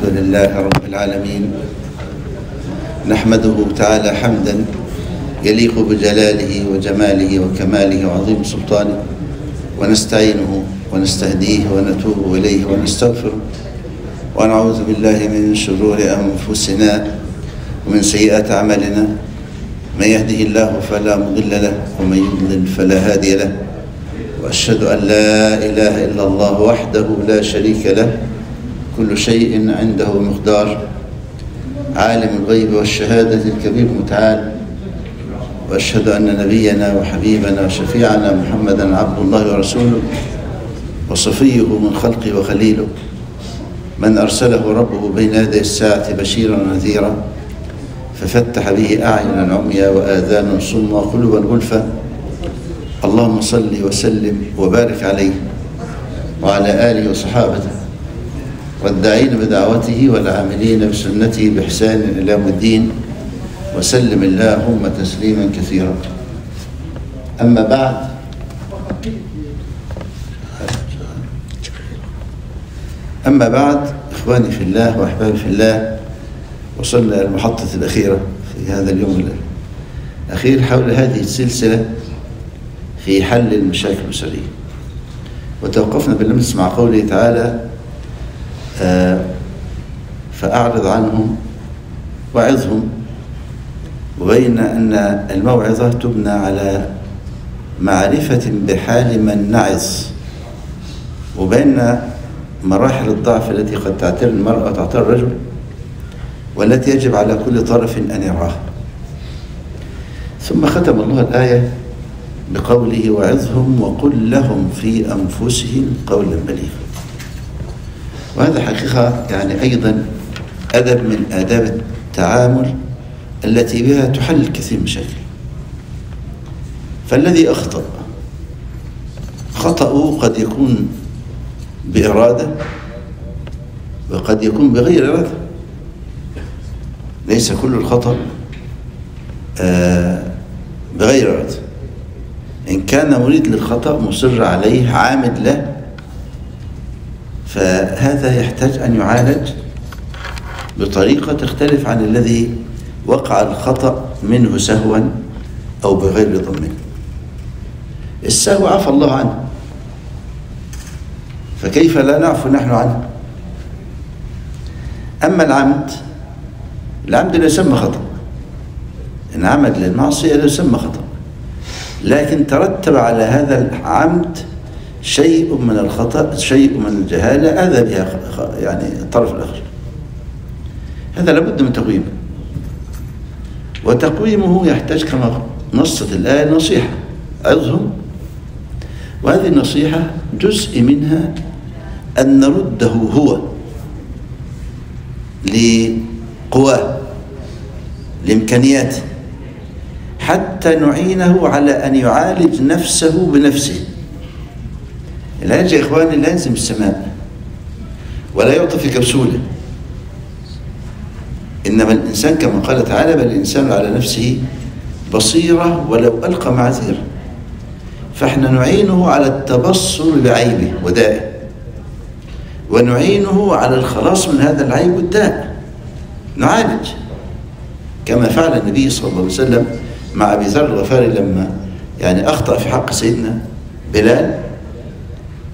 الحمد لله رب العالمين. نحمده تعالى حمدا يليق بجلاله وجماله وكماله وعظيم سلطانه. ونستعينه ونستهديه ونتوب إليه ونستغفره. ونعوذ بالله من شرور أنفسنا ومن سيئات أعمالنا. من يهده الله فلا مضل له ومن يضلل فلا هادي له. وأشهد أن لا إله إلا الله وحده لا شريك له. كل شيء عنده مقدار. عالم الغيب والشهادة الكبير متعال. وأشهد أن نبينا وحبيبنا وشفيعنا محمدا عبد الله ورسوله وصفيه من خلقه وخليله. من أرسله ربه بين يدي الساعة بشيرا ونذيرا ففتح به أعينا عميا وآذانا صما وقلوبا غلفا. اللهم صل وسلم وبارك عليه وعلى آله وصحابته. والداعين بدعوته والعاملين بسنته بإحسان إلى يوم الدين وسلم اللهم تسليما كثيرا. أما بعد أما بعد إخواني في الله وأحبابي في الله وصلنا المحطة الأخيرة في هذا اليوم الأخير حول هذه السلسلة في حل المشاكل الأسرية. وتوقفنا بالأمس مع قوله تعالى فأعرض عنهم وعظهم وبين أن الموعظة تبنى على معرفة بحال من نعظ وبين مراحل الضعف التي قد تعتري المرأة وتعتري الرجل والتي يجب على كل طرف أن يراها. ثم ختم الله الآية بقوله وعظهم وقل لهم في أنفسهم قولا بليغا. وهذا حقيقة يعني أيضا أدب من آداب التعامل التي بها تحل كثير من المشاكل فالذي أخطأ خطأه قد يكون بإرادة وقد يكون بغير إرادة. ليس كل الخطأ آه بغير إرادة. إن كان مريد للخطأ مصر عليه عامد له فهذا يحتاج أن يعالج بطريقة تختلف عن الذي وقع الخطأ منه سهوا أو بغير ضمن السهو عفى الله عنه. فكيف لا نعفو نحن عنه؟ أما العمد العمد لا يسمى خطأ. إن عمد للمعصية لا يسمى خطأ. لكن ترتب على هذا العمد شيء من الخطأ شيء من الجهالة هذا بها يعني الطرف الآخر. هذا لابد من تقويمه. وتقويمه يحتاج كما نصت الآية نصيحة عظهم. وهذه النصيحة جزء منها أن نرده هو لقواه لإمكانياته حتى نعينه على أن يعالج نفسه بنفسه. العلاج يا إخواني لا ينزل السماء ولا يعطى في كبسولة إنما الإنسان كما قال تعالى بل الإنسان على نفسه بصيرة ولو ألقى معذيرة فإحنا نعينه على التبصر بعيبه ودائه. ونعينه على الخلاص من هذا العيب والداء. نعالج. كما فعل النبي صلى الله عليه وسلم مع أبي ذر الغفاري لما يعني أخطأ في حق سيدنا بلال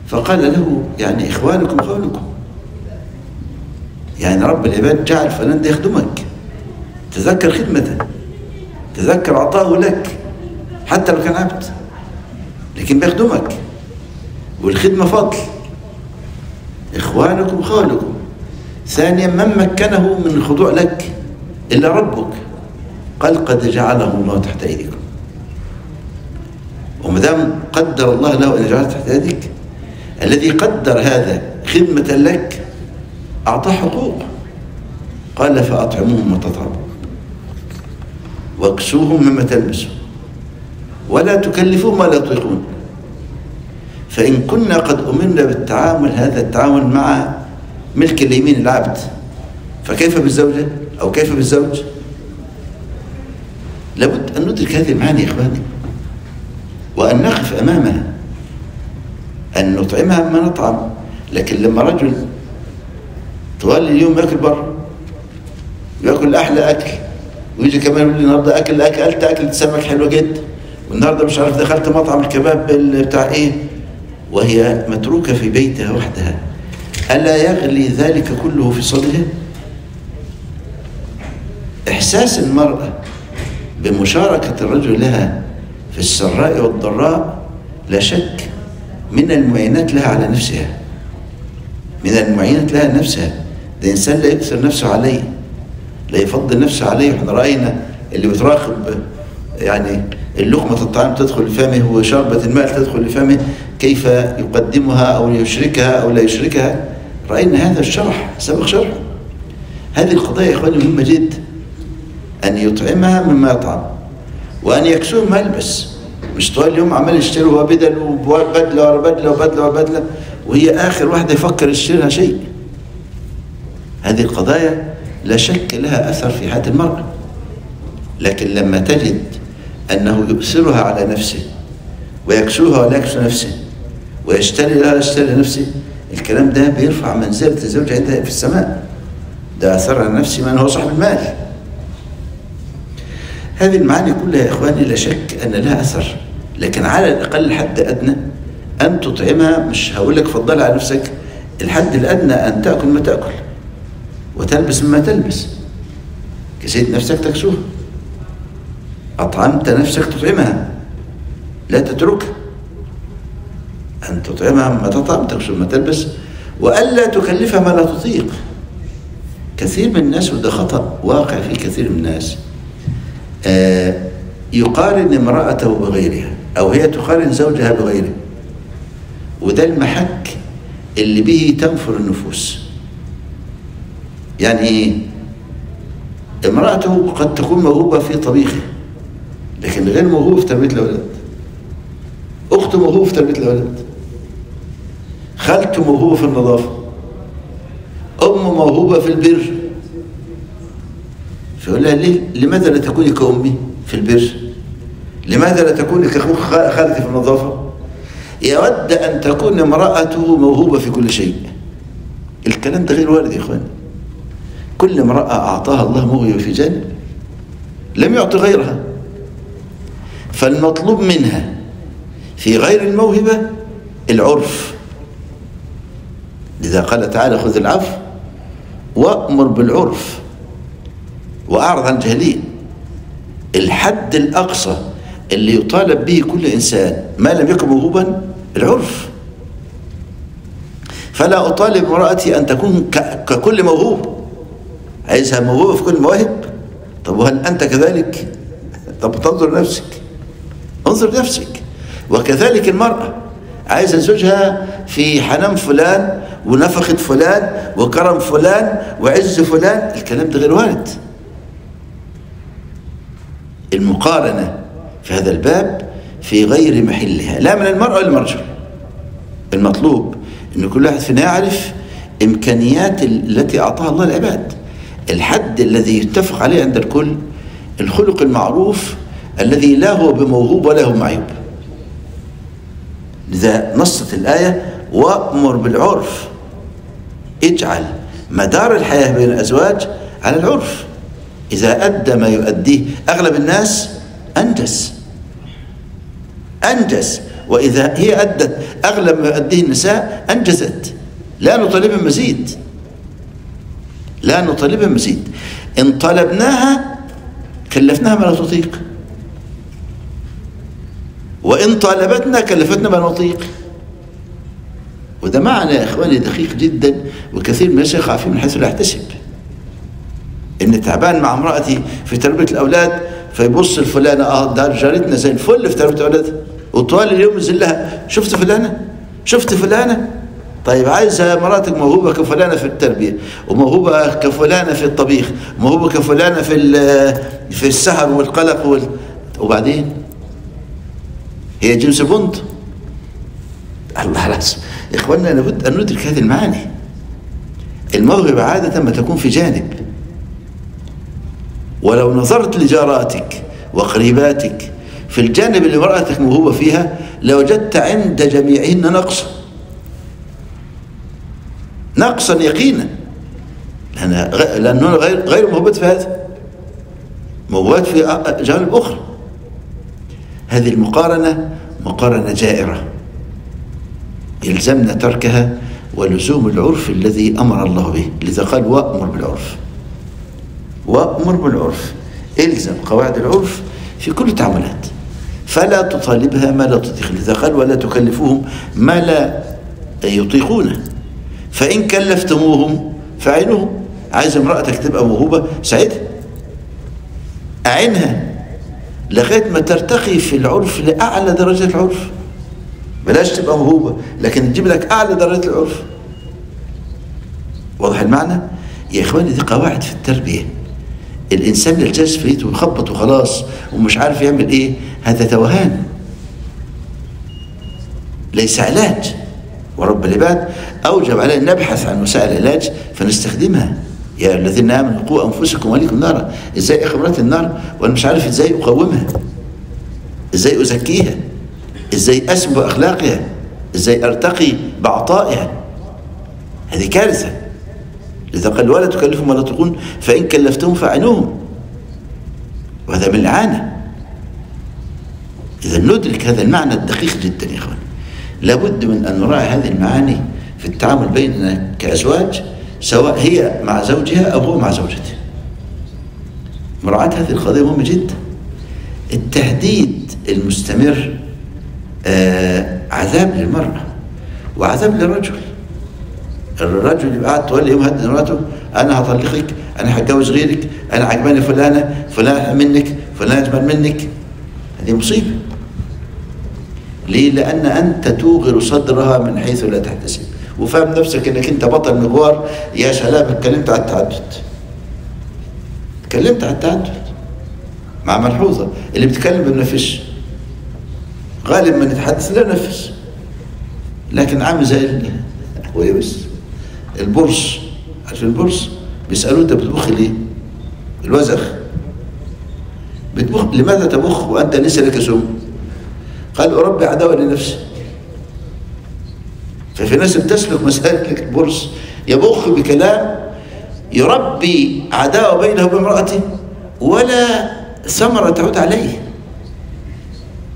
فقال له يعني إخوانكم قولكم. يعني رب العباد جعل فلان يخدمك. تذكر خدمته. تذكر عطاءه لك. حتى لو كان عبد. لكن بيخدمك. والخدمة فضل. إخوانكم خالكم ثانيا من مكنه من الخضوع لك؟ إلا ربك. قال قد جعله الله تحت أيديكم. وما دام قدر الله له أن يجعله تحت أيديك الذي قدر هذا خدمة لك أعطاه حقوق. قال فأطعموهم ما تطعموا واكسوهم مما تلبسوا. ولا تكلفوهم ما لا يطيقون فإن كنا قد أمرنا بالتعامل هذا التعامل مع ملك اليمين العبد. فكيف بالزوجة؟ أو كيف بالزوج؟ لابد أن ندرك هذه المعاني يا إخواني وأن نقف أمامها. أن نطعمها ما نطعم. لكن لما رجل طوال اليوم يأكل بره يأكل أحلى أكل ويجي كمان يقول لي النهارده أكل أكلت أكلة سمك حلوة جدا والنهاردة مش عارف دخلت مطعم الكباب بتاع إيه وهي متروكة في بيتها وحدها. ألا يغلي ذلك كله في صدرها إحساس المرأة بمشاركة الرجل لها في السراء والضراء لا شك من المعينات لها على نفسها. من المعينات لها نفسها. ده إنسان لا يكسر نفسه عليه لا يفضل نفسه عليه. إحنا رأينا اللي بتراقب يعني اللقمة الطعام تدخل لفمه وشربة الماء تدخل لفمه كيف يقدمها أو يشركها أو لا يشركها؟ رأينا هذا الشرح سبق شرح هذه القضايا يا إخواني مهمة جدا. أن يطعمها مما يطعم وأن يكسوه ما يلبس مش طول اليوم عمال يشتري هو بدل وبدلة ورا بدلة وبدلة وبدلة وهي آخر واحدة يفكر يشتريها شيء. هذه القضايا لا شك لها أثر في حياة المرأة لكن لما تجد أنه يؤثرها على نفسه ويكسوها ولا يكسو نفسه ويشتري لا يشتري نفسه الكلام ده بيرفع منزلة الزوج عندها في السماء. ده أثر على نفسه من هو صاحب المال. هذه المعاني كلها يا إخواني لا شك أن لها أثر. لكن على الأقل حد أدنى. أن تطعمها مش هقول لك فضلها على نفسك. الحد الأدنى أن تأكل ما تأكل. وتلبس مما تلبس. كسيت نفسك تكسوها. أطعمت نفسك تطعمها. لا تتركها أن تطعمها ما تطعم تكسو ما تلبس. وألا تكلفها ما لا تطيق. كثير من الناس وده خطأ واقع في كثير من الناس آه يقارن امرأته بغيرها. أو هي تقارن زوجها بغيره. وده المحك اللي به تنفر النفوس. يعني إيه امرأته قد تكون موهوبة في طبيخه لكن غير موهوب في تربية الأولاد. أخته موهوبة في تربية الأولاد. خالته موهوبة في النظافة. أمه موهوبة في البر. فيقول لها ليه؟ لماذا لا تكوني كأمي في البر؟ لماذا لا تكوني كأخوك خالتي في النظافة؟ يود أن تكون امرأته موهوبة في كل شيء. الكلام ده غير وارد يا إخواني كل امرأة أعطاها الله موهبة في جانب لم يعطي غيرها. فالمطلوب منها في غير الموهبة العرف. لذا قال تعالى خذ العفو وأمر بالعرف وأعرض عن جهلين الحد الأقصى اللي يطالب به كل إنسان ما لم يكن موهوبا العرف. فلا أطالب امرأتي أن تكون ككل موهوب. عايزها موهوبة في كل المواهب؟ طب وهل أنت كذلك؟ طب تنظر نفسك. انظر نفسك. وكذلك المرأة. عايزة زوجها في حنان فلان ونفخة فلان وكرم فلان وعز فلان. الكلام ده غير وارد. المقارنة في هذا الباب في غير محلها لا من المرأة ولا المرجل المطلوب إن كل واحد فينا يعرف إمكانيات التي أعطاها الله العباد. الحد الذي يتفق عليه عند الكل الخلق المعروف الذي لا هو بموهوب ولا هو معيوب. لذا نصت الآية وأمر بالعرف. اجعل مدار الحياة بين الأزواج على العرف. إذا أدى ما يؤديه أغلب الناس أنجز. أنجز. وإذا هي أدت أغلب ما يؤديه النساء أنجزت. لا نطالبها مزيد. لا نطالبها مزيد. إن طلبناها كلفناها ما لا تطيق. وإن طالبتنا كلفتنا ما نطيق وده معنى يا إخواني دقيق جدا وكثير من الناس يقع فيه من حيث لا يحتسب. إن تعبان مع امرأتي في تربية الأولاد فيبص الفلانة آه ده جارتنا زي الفل في تربية أولادها وطوال اليوم ينزل لها شفت فلانة؟ شفت فلانة؟ طيب عايزة مراتك موهوبة كفلانة في التربية وموهوبة كفلانة في الطبيخ وموهوبة كفلانة في في السهر والقلق وال... وبعدين؟ هي جيمس بوند؟ الله يا إخواننا لابد أن ندرك هذه المعاني. الموهبة عادة ما تكون في جانب. ولو نظرت لجاراتك وقريباتك في الجانب اللي امرأتك موهوبة فيها لوجدت عند جميعهن نقصا. نقصا يقينا. لأنه غير غير موهوبات في هذا. موهوبات في جانب أخرى. هذه المقارنة مقارنة جائرة. يلزمنا تركها ولزوم العرف الذي أمر الله به. لذا قال وأمر بالعرف. وأمر بالعرف. إلزم قواعد العرف في كل التعاملات. فلا تطالبها ما لا تطيق. لذا قال ولا تكلفوهم ما لا يطيقونه فإن كلفتموهم فعينهم عايز امرأتك تبقى موهوبة؟ ساعدها أعينها لغاية ما ترتقي في العرف لأعلى درجة العرف. بلاش تبقى موهوبة لكن تجيب لك أعلى درجة العرف. واضح المعنى؟ يا إخواني دي قواعد في التربية. الإنسان اللي جالس في بيته وخلاص ومش عارف يعمل إيه. هذا توهان. ليس علاج. ورب العباد أوجب علينا نبحث عن وسائل العلاج فنستخدمها. يا الذين آمنوا قوا أنفسكم وليكم نارا. إزاي أخبرت النار وأنا مش عارف إزاي أقومها؟ إزاي أزكيها؟ إزاي أسمو بأخلاقها إزاي أرتقي بعطائها؟ هذه كارثة. لذا قال ولا تكلفهم ولا تقول فإن كلفتهم فعنوهم وهذا من الإعانة إذا ندرك هذا المعنى الدقيق جدا يا إخوان. لابد من أن نراعي هذه المعاني في التعامل بيننا كأزواج سواء هي مع زوجها أو هو مع زوجته. مراعاة هذه القضية مهمة جدا. التهديد المستمر آه عذاب للمرأة وعذاب للرجل. الرجل يبقى قاعد تولي يوم هدد مراته أنا هطلقك أنا هتجوز غيرك أنا عجباني فلانة فلانه منك فلانه أجمل منك. هذه مصيبة. ليه؟ لأن أنت توغر صدرها من حيث لا تحتسب. وفاهم نفسك إنك أنت بطل مغوار. يا سلام اتكلمت على التعدد. اتكلمت على التعدد. مع ملحوظة. اللي بيتكلم ما غالب من يتحدث لا نفس. لكن عامل زي هو بس البرص. عارف البرص؟ بيسألوه أنت بتبخ ليه؟ الوزخ. بتبخ. لماذا تبخ وأنت ليس لك سم؟ قال اربي عداوة لنفسي ففي ناس بتسلك مسالك البرص يبخ بكلام يربي عداوة بينه وبين امرأته ولا ثمرة تعود عليه.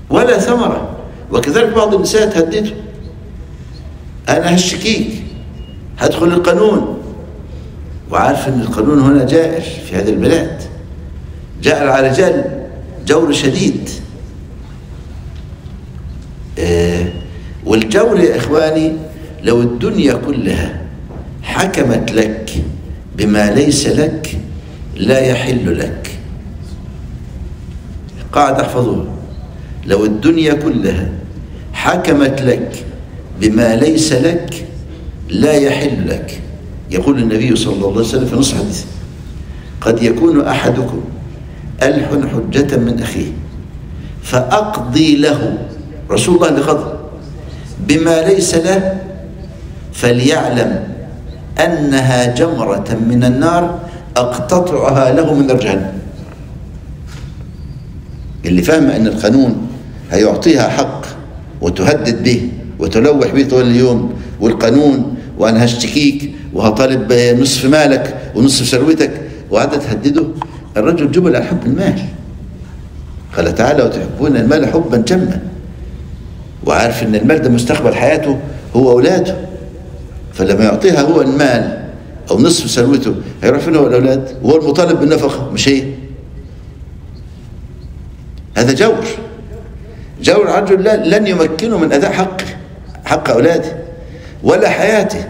ولا ثمرة. وكذلك بعض النساء تهدده أنا هشكيك. هدخل القانون. وعارف إن القانون هنا جائر في هذه البلاد. جائر على رجال جور شديد. والجور يا إخواني لو الدنيا كلها حكمت لك بما ليس لك لا يحل لك. قاعدة احفظوها لو الدنيا كلها حكمت لك بما ليس لك لا يحل لك. يقول النبي صلى الله عليه وسلم في نص حديث قد يكون أحدكم ألحن حجة من أخيه فأقضي له رسول الله لقضى بما ليس له فليعلم أنها جمرة من النار أقتطعها له من الجهنم اللي فاهم أن القانون هيعطيها حق وتهدد به وتلوح به طول اليوم والقانون وأنا هشتكيك وهطالب نصف مالك ونصف ثروتك وقعدت تهدده؟ الرجل جبل على حب المال. قال تعالى وتحبون المال حبا جما. وعارف إن المال ده مستقبل حياته هو أولاده. فلما يعطيها هو المال أو نصف ثروته هيروح فين هو الأولاد وهو المطالب بالنفقة مش هي. هذا جور. جور الرجل لن يمكنه من أداء حقه حق أولاده ولا حياته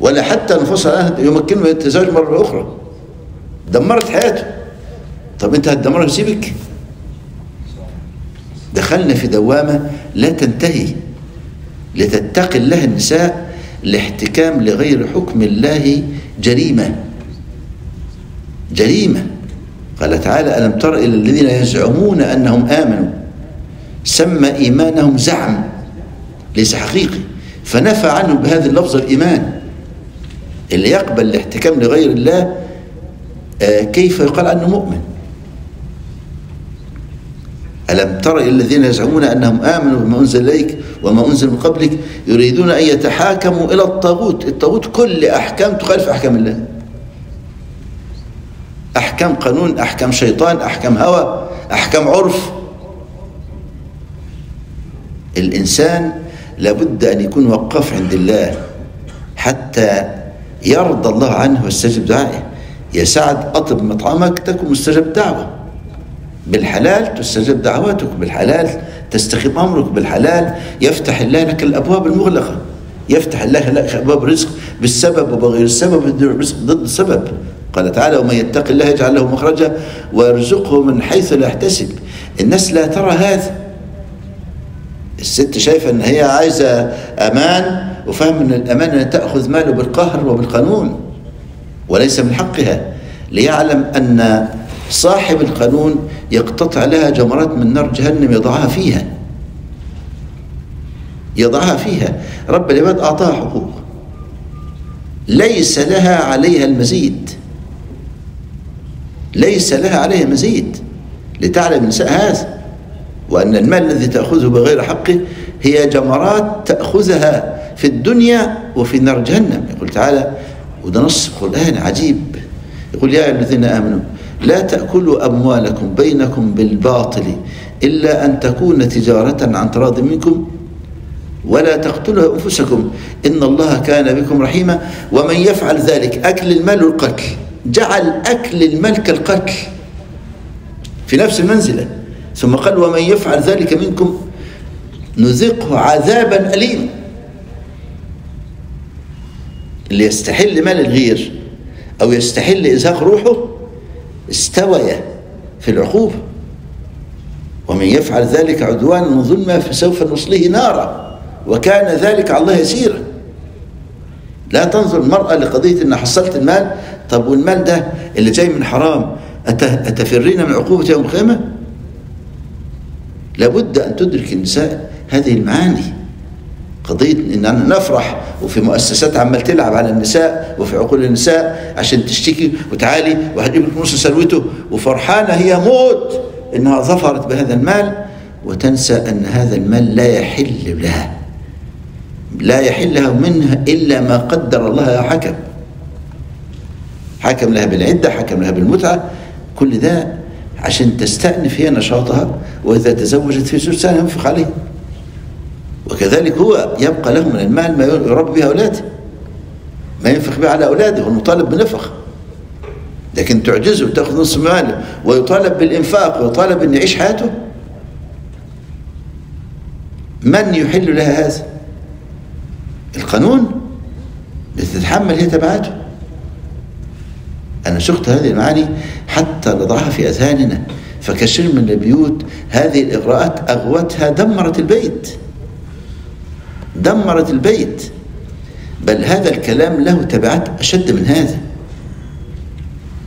ولا حتى انفصل يمكنه من التزوج مرة أخرى. دمرت حياته. طب أنت هتدمرها سيبك. دخلنا في دوامة لا تنتهي. لتتقي الله النساء الاحتكام لغير حكم الله جريمة. جريمة. قال تعالى ألم تر إلى الذين يزعمون أنهم آمنوا؟ سمى إيمانهم زعم. ليس حقيقي. فنفى عنه بهذا اللفظ الإيمان. اللي يقبل الاحتكام لغير الله آه كيف يقال عنه مؤمن؟ ألم تر إلى الذين يزعمون أنهم آمنوا بما أنزل إليك وما أنزل من قبلك يريدون أن يتحاكموا إلى الطاغوت؟ الطاغوت كل أحكام تخالف أحكام الله. أحكام قانون أحكام شيطان أحكام هوى أحكام عرف. الإنسان لابد أن يكون وقف عند الله حتى يرضى الله عنه ويستجب دعائه. يا سعد أطب مطعمك تكن مستجب دعوة. بالحلال تستجب دعواتك بالحلال تستقيم أمرك بالحلال يفتح الله لك الأبواب المغلقة يفتح الله لك أبواب رزق بالسبب وبغير السبب الرزق ضد السبب. قال تعالى ومن يتق الله يجعل له مخرجا ويرزقه من حيث لا يحتسب. الناس لا ترى هذا. الست شايفة إن هي عايزة أمان وفهم إن الأمان أن تأخذ ماله بالقهر وبالقانون وليس من حقها. ليعلم أن صاحب القانون يقتطع لها جمرات من نار جهنم يضعها فيها. يضعها فيها. رب العباد أعطاها حقوق. ليس لها عليها المزيد. ليس لها عليها مزيد. لتعلم النساء هذا. وأن المال الذي تأخذه بغير حقه هي جمرات تأخذها في الدنيا وفي نار جهنم. يقول تعالى وده نص قرآن عجيب. يقول يا الذين آمنوا لا تأكلوا أموالكم بينكم بالباطل إلا أن تكون تجارة عن تراض منكم. ولا تقتلوا أنفسكم. إن الله كان بكم رحيما. ومن يفعل ذلك أكل المال والقتل جعل أكل المال كالقتل. في نفس المنزلة. ثم قال ومن يفعل ذلك منكم نذقه عذابا أليما. اللي يستحل مال الغير أو يستحل إزهاق روحه استوي في العقوبة ومن يفعل ذلك عدوانا وظلما فسوف نصليه نارا. وكان ذلك على الله يسيرا. لا تنظر المرأة لقضية أن حصلت المال. طب والمال ده اللي جاي من حرام أتفرين من عقوبة يوم القيامة؟ لابد أن تدرك النساء هذه المعاني. قضية إننا نفرح وفي مؤسسات عمال تلعب على النساء وفي عقول النساء عشان تشتكي وتعالي وهجيب لك نص ثروته وفرحانة هي موت إنها ظفرت بهذا المال وتنسى أن هذا المال لا يحل لها. لا يحل لها منها إلا ما قدر الله حكم. حكم لها بالعدة حكم لها بالمتعة. كل ده عشان تستأنف هي نشاطها وإذا تزوجت في ثاني ينفق عليه وكذلك هو يبقى له من المال ما يربي به أولاده. ما ينفق به على أولاده والمطالب بنفق لكن تعجزه وتأخذ نصف ماله ويطالب بالإنفاق ويطالب أن يعيش حياته. من يحل لها هذا؟ القانون بتتحمل هي تبعاته. أنا شقت هذه المعاني حتى نضعها في أذهاننا فكثير من البيوت هذه الإغراءات أغوتها دمرت البيت. دمرت البيت. بل هذا الكلام له تبعات أشد من هذا.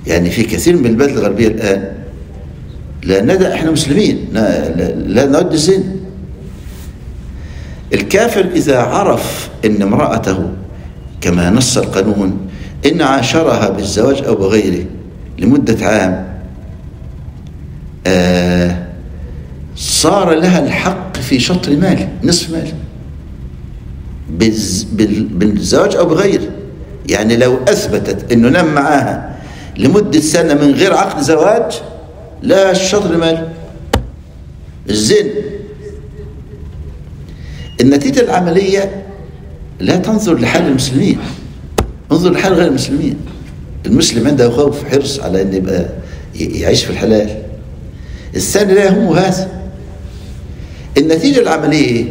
يعني في كثير من البلاد الغربية الآن لا ندى إحنا مسلمين لا نود الزين. الكافر إذا عرف أن امرأته كما نص القانون إن عاشرها بالزواج أو بغيره لمدة عام آه صار لها الحق في شطر مال نصف مال. بالزواج أو بغيره يعني لو أثبتت أنه نام معاها لمدة سنة من غير عقد زواج لا شطر مال الزين. النتيجة العملية لا تنظر لحال المسلمين. انظر لحال غير المسلمين. المسلم عنده خوف حرص على أن يبقى يعيش في الحلال. الثاني لا يهمه هذا. النتيجة العملية؟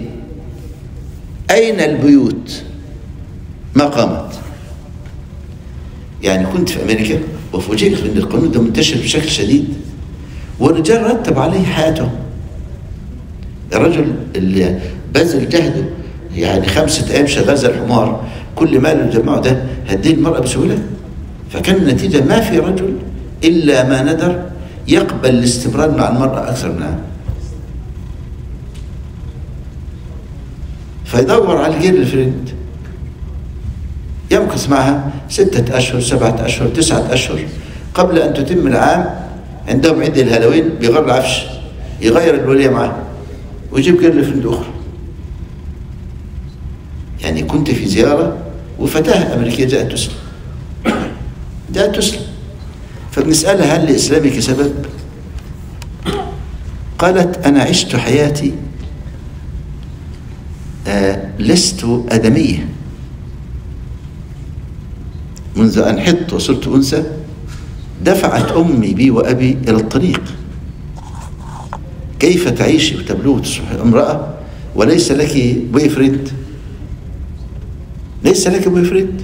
أين البيوت؟ ما قامت. يعني كنت في أمريكا وفوجئت أن القانون ده منتشر بشكل شديد والرجال رتب عليه حياته. الرجل اللي بذل جهده يعني خمسة أيام شغال زي الحمار كل مال جمعه ده هديه المرأة بسهولة. فكان النتيجة ما في رجل إلا ما ندر يقبل الاستمرار مع المرأة أكثر من فيدور على ال girlfriend يمكث معها ستة أشهر سبعة أشهر تسعة أشهر. قبل أن تتم العام عندهم عيد الهالوين بيغير العفش يغير الولية معاه ويجيب girlfriend أخرى. يعني كنت في زيارة وفتاة أمريكية جاءت تسلم. جاءت تسلم. فبنسألها هل لإسلامك سبب؟ قالت أنا عشت حياتي لست أدمية. منذ أن حضت وصرت أنثى دفعت أمي بي وأبي إلى الطريق. كيف تعيشي وتبلغ تصبحي امرأة؟ وليس لك boyfriend ليس لك boyfriend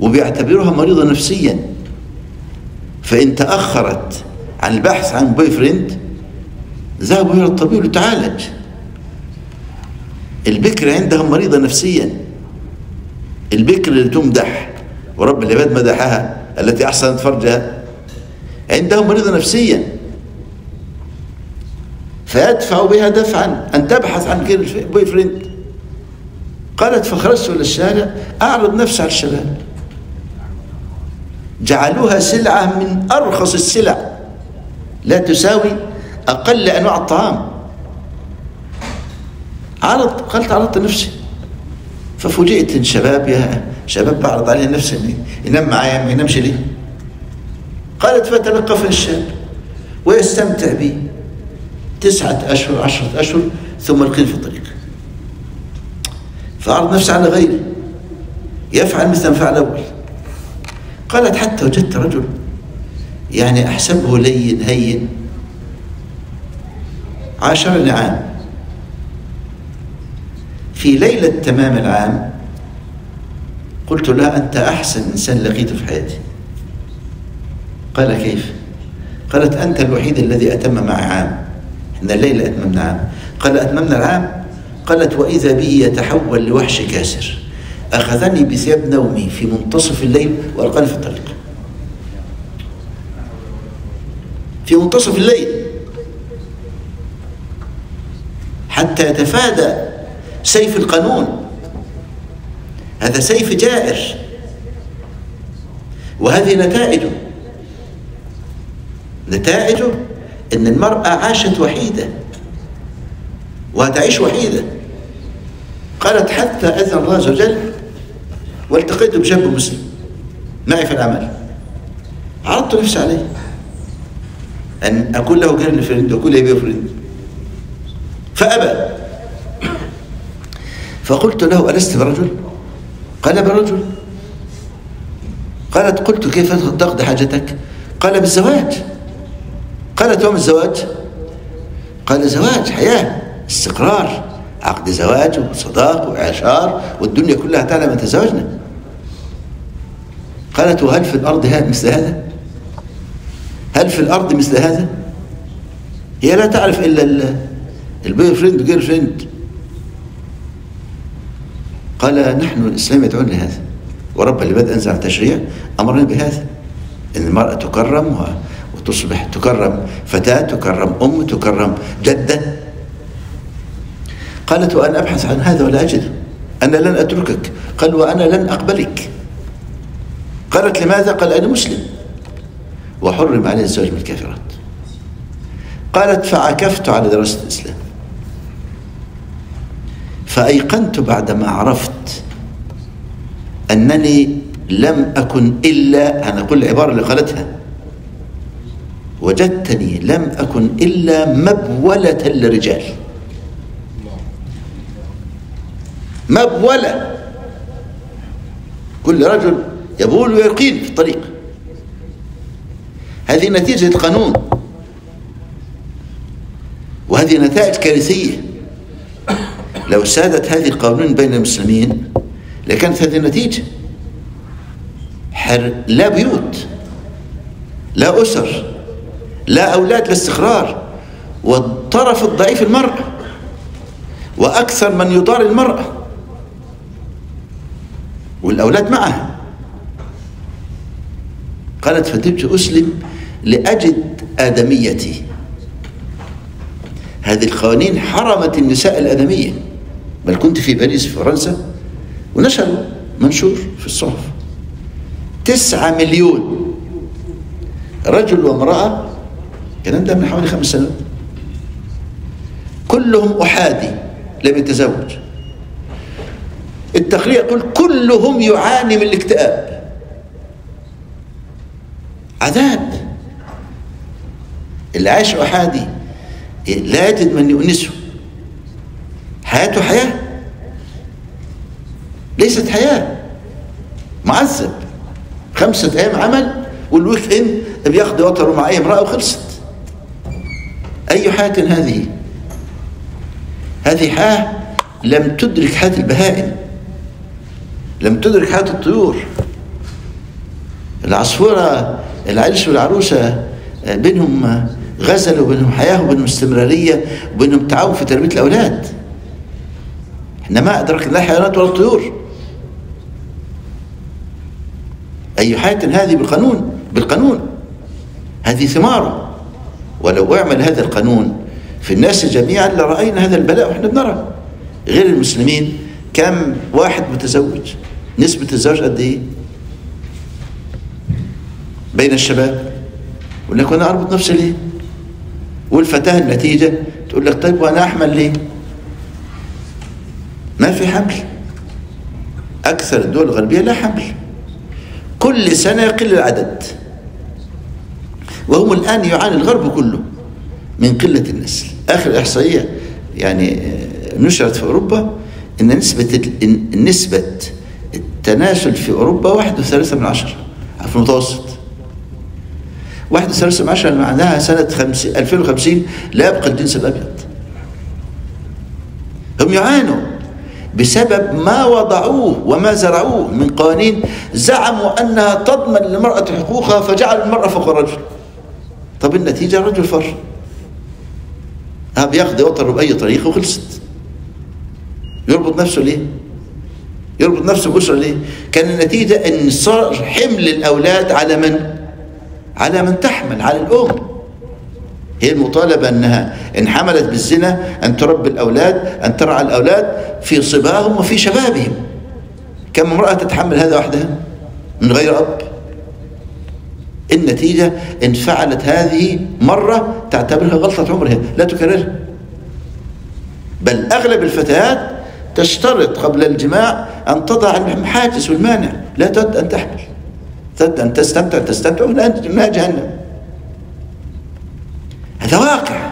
وبيعتبرها مريضة نفسيا. فإن تأخرت عن البحث عن boyfriend ذهبوا إلى الطبيب لتعالج. البكر عندها مريضة نفسيا. البكر اللي تمدح ورب العباد مدحها التي أحصنت فرجها. عندها مريضة نفسيا. فيدفع بها دفعا. أن تبحث عن بوي فريند قالت فخرجت إلى الشارع أعرض نفسي على الشباب جعلوها سلعة من أرخص السلع. لا تساوي أقل أنواع الطعام. عرض قالت عرضت نفسي. ففوجئت إن شباب يا شباب بعرض عليه نفسي ينام معايا ما ينامش ليه قالت فتلقف الشاب ويستمتع بي. تسعة أشهر عشرة أشهر ثم القين في الطريق. فعرض نفسه على غيره يفعل مثل ما فعل أول. قالت حتى وجدت رجل يعني أحسبه لين هين. عاشرني عام. في ليلة تمام العام قلت لها أنت أحسن إنسان لقيته في حياتي. قال كيف؟ قالت أنت الوحيد الذي أتم معي عام. إحنا الليلة أتممنا عام. قال أتممنا العام؟ قالت وإذا به يتحول لوحش كاسر. أخذني بثياب نومي في منتصف الليل وألقاني في الطريق. في منتصف الليل. حتى يتفادى سيف القانون. هذا سيف جائر. وهذه نتائجه نتائجه إن المرأة عاشت وحيدة. وهتعيش وحيدة. قالت حتى أذن الله عز وجل والتقيت بشاب مسلم. معي في العمل. عرضت نفسي عليه. أن أكون له girlfriend وأكون له friend فأبى. فقلت له ألست برجل؟ قال برجل. قالت قلت كيف تقضي حاجتك؟ قال بالزواج. قالت وما الزواج؟ قال زواج حياة استقرار عقد زواج وصداق وإعشار والدنيا كلها تعلم أن تزوجنا قالت وهل في الأرض مثل هذا؟ هل في الأرض مثل هذا؟ هي لا تعرف إلا ال boyfriend friend قال نحن الإسلام يدعون لهذا. ورب العباد أنزل التشريع أمرنا بهذا. أن المرأة تكرم وتصبح تكرم فتاة تكرم أم تكرم جدة قالت وأنا أبحث عن هذا ولا أجد. أنا لن أتركك. قال وأنا لن أقبلك. قالت لماذا؟ قال أنا مسلم. وحرم عليه الزواج من الكافرات. قالت فعكفت على دراسة الإسلام. فأيقنت بعدما عرفت أنني لم أكن إلا أنا أقول العبارة اللي قالتها وجدتني لم أكن إلا مبولة للرجال. مبولة. كل رجل يبول ويقين في الطريق. هذه نتيجة القانون وهذه نتائج كارثية. لو سادت هذه القوانين بين المسلمين لكانت هذه النتيجة. حر لا بيوت لا أسر لا أولاد لا استقرار. والطرف الضعيف المرأة وأكثر من يضار المرأة والأولاد معها قالت فتبت أسلم لأجد آدميتي. هذه القوانين حرمت النساء الآدمية. بل كنت في باريس في فرنسا ونشروا منشور في الصحف. تسعة مليون. رجل وامرأة الكلام ده من حوالي خمس سنوات. كلهم أحادي لم يتزوج. التقرير يقول كلهم يعاني من الاكتئاب. عذاب. اللي عايش أحادي لا يجد من يؤنسه. حياته حياة. ليست حياة. معذب. خمسة أيام عمل والويك إند بياخد وتره مع أي امرأة وخلصت. أي حياة هذه؟ هذه حياة لم تدرك حياة البهائم. لم تدرك حياة الطيور. العصفورة العرس والعروسة بينهم غزل وبينهم حياة وبينهم استمرارية وبينهم تعاون في تربية الأولاد. إحنا ما أدرك لا الحيوانات ولا الطيور أي حياة هذه بالقانون؟ بالقانون. هذه ثماره ولو أعمل هذا القانون في الناس جميعا لرأينا هذا البلاء وإحنا بنرى. غير المسلمين كم واحد متزوج؟ نسبة الزواج قد إيه؟ بين الشباب؟ يقول لك وأنا أربط نفسي ليه؟ والفتاة النتيجة تقول لك طيب وأنا أحمل ليه؟ ما في حمل أكثر الدول الغربية لا حمل كل سنة يقل العدد. وهم الآن يعاني الغرب كله من قلة النسل. آخر إحصائية يعني نشرت في أوروبا أن نسبة نسبة التناسل في أوروبا واحد وثلاثة من عشرة في المتوسط. واحد وثلاثة من عشرة معناها سنة 2050 لا يبقى الجنس الأبيض. هم يعانوا. بسبب ما وضعوه وما زرعوه من قوانين زعموا أنها تضمن للمرأة حقوقها فجعلوا المرأة فوق الرجل. طب النتيجة الرجل فر. بياخد وطره بأي طريقة وخلصت. يربط نفسه ليه؟ يربط نفسه بأسرة ليه؟ كان النتيجة إن صار حمل الأولاد على من؟ على من تحمل على الأم. هي المطالبة أنها إن حملت بالزنا أن تربي الأولاد أن ترعى الأولاد في صباهم وفي شبابهم. كم امرأة تتحمل هذا وحدها؟ من غير أب. النتيجة إن فعلت هذه مرة تعتبرها غلطة عمرها. لا تكررها بل أغلب الفتيات تشترط قبل الجماع أن تضع المحاجز والمانع. لا تود أن تحمل. تود أن تستمتع تستمتع ما جهنم. هذا واقع.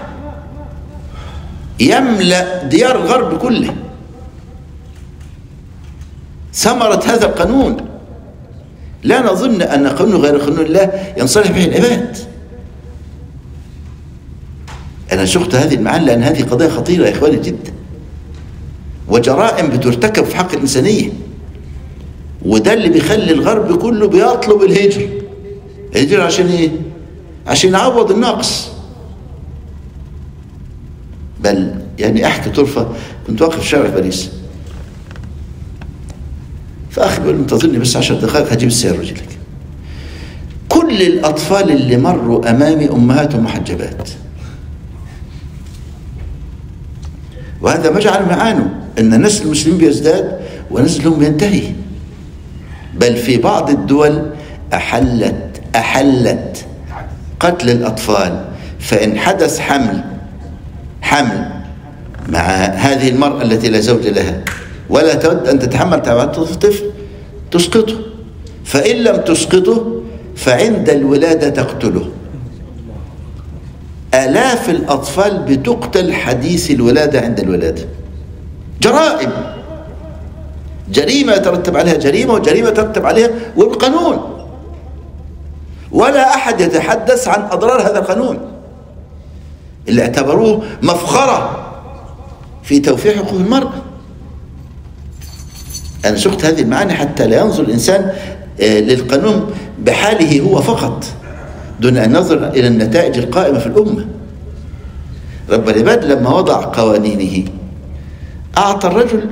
يملأ ديار الغرب كله. ثمرة هذا القانون. لا نظن أن قانون غير قانون الله ينصلح به العباد. أنا شفت هذه المعاني لأن هذه قضية خطيرة يا إخواني جدا. وجرائم بترتكب في حق الإنسانية. وده اللي بيخلي الغرب كله بيطلب الهجر. الهجر عشان إيه؟ عشان يعوض النقص. بل يعني أحكي طرفة كنت واقف في شارع باريس. فأخي بيقول انتظرني بس عشر دقائق هجيب السيارة رجلك كل الأطفال اللي مروا أمامي أمهاتهم محجبات. وهذا ما جعل معانوا أن نسل المسلمين بيزداد ونسلهم ينتهي. بل في بعض الدول أحلت أحلت قتل الأطفال. فإن حدث حمل حمل مع هذه المرأة التي لا زوج لها ولا تود أن تتحمل تبعات الطفل تسقطه. فإن لم تسقطه فعند الولادة تقتله. آلاف الأطفال بتقتل حديث الولادة عند الولادة. جرائم. جريمة يترتب عليها جريمة وجريمة يترتب عليها والقانون. ولا أحد يتحدث عن أضرار هذا القانون. اللي اعتبروه مفخرة في توفير حقوق المرأة أنا شفت هذه المعاني حتى لا ينظر الإنسان للقانون بحاله هو فقط دون أن ينظر إلى النتائج القائمة في الأمة. رب العباد لما وضع قوانينه أعطى الرجل